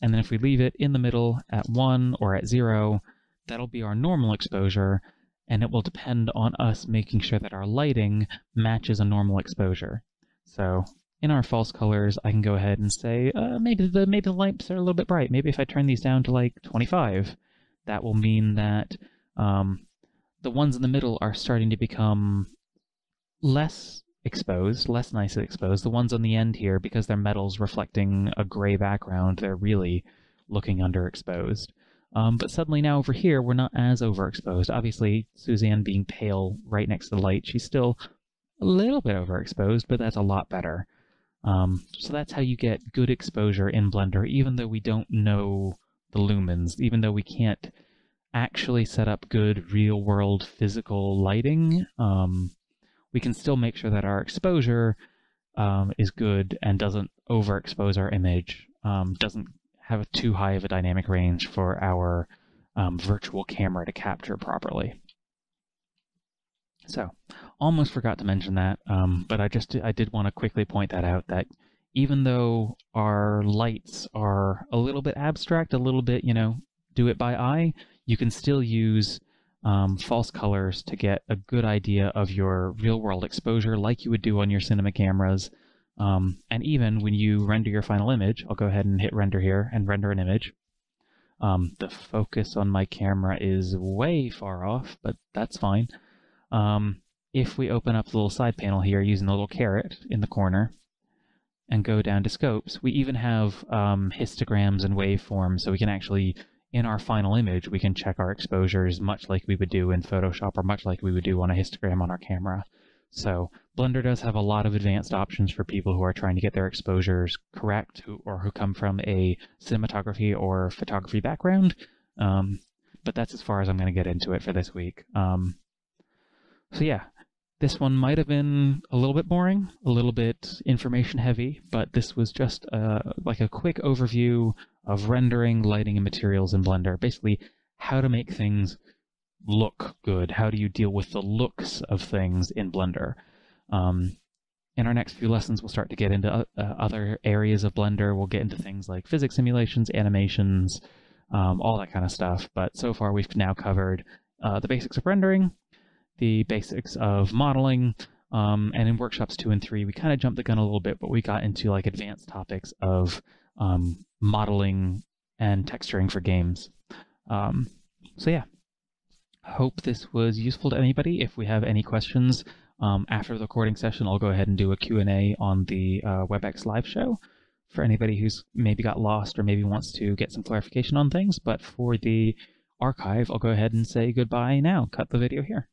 And then if we leave it in the middle at 1 or at 0, that'll be our normal exposure, and it will depend on us making sure that our lighting matches a normal exposure. So in our false colors, I can go ahead and say, uh, maybe the maybe the lights are a little bit bright. Maybe if I turn these down to like 25, that will mean that um, the ones in the middle are starting to become less exposed, less nicely exposed. The ones on the end here, because they're metals reflecting a gray background, they're really looking underexposed. Um, but suddenly now over here, we're not as overexposed. Obviously, Suzanne being pale right next to the light, she's still a little bit overexposed, but that's a lot better. Um, so that's how you get good exposure in Blender, even though we don't know the lumens, even though we can't actually set up good real world physical lighting, um, we can still make sure that our exposure um, is good and doesn't overexpose our image, um, doesn't have too high of a dynamic range for our um, virtual camera to capture properly. So, almost forgot to mention that, um, but I just I did want to quickly point that out that even though our lights are a little bit abstract, a little bit you know do it by eye, you can still use um, false colors to get a good idea of your real world exposure, like you would do on your cinema cameras. Um, and even when you render your final image, I'll go ahead and hit render here and render an image. Um, the focus on my camera is way far off, but that's fine. Um, if we open up the little side panel here using the little caret in the corner and go down to scopes, we even have um, histograms and waveforms, so we can actually, in our final image, we can check our exposures much like we would do in Photoshop or much like we would do on a histogram on our camera. So Blender does have a lot of advanced options for people who are trying to get their exposures correct or who come from a cinematography or photography background. Um, but that's as far as I'm going to get into it for this week. Um, so yeah, this one might have been a little bit boring, a little bit information heavy, but this was just uh, like a quick overview of rendering, lighting, and materials in Blender. Basically, how to make things look good. How do you deal with the looks of things in Blender? Um, in our next few lessons, we'll start to get into uh, other areas of Blender. We'll get into things like physics simulations, animations, um, all that kind of stuff. But so far, we've now covered uh, the basics of rendering, the basics of modeling. Um, and in workshops two and three, we kind of jumped the gun a little bit, but we got into like advanced topics of um, modeling and texturing for games. Um, so yeah, hope this was useful to anybody. If we have any questions um, after the recording session, I'll go ahead and do a Q&A on the uh, WebEx live show for anybody who's maybe got lost or maybe wants to get some clarification on things. But for the archive, I'll go ahead and say goodbye now. Cut the video here.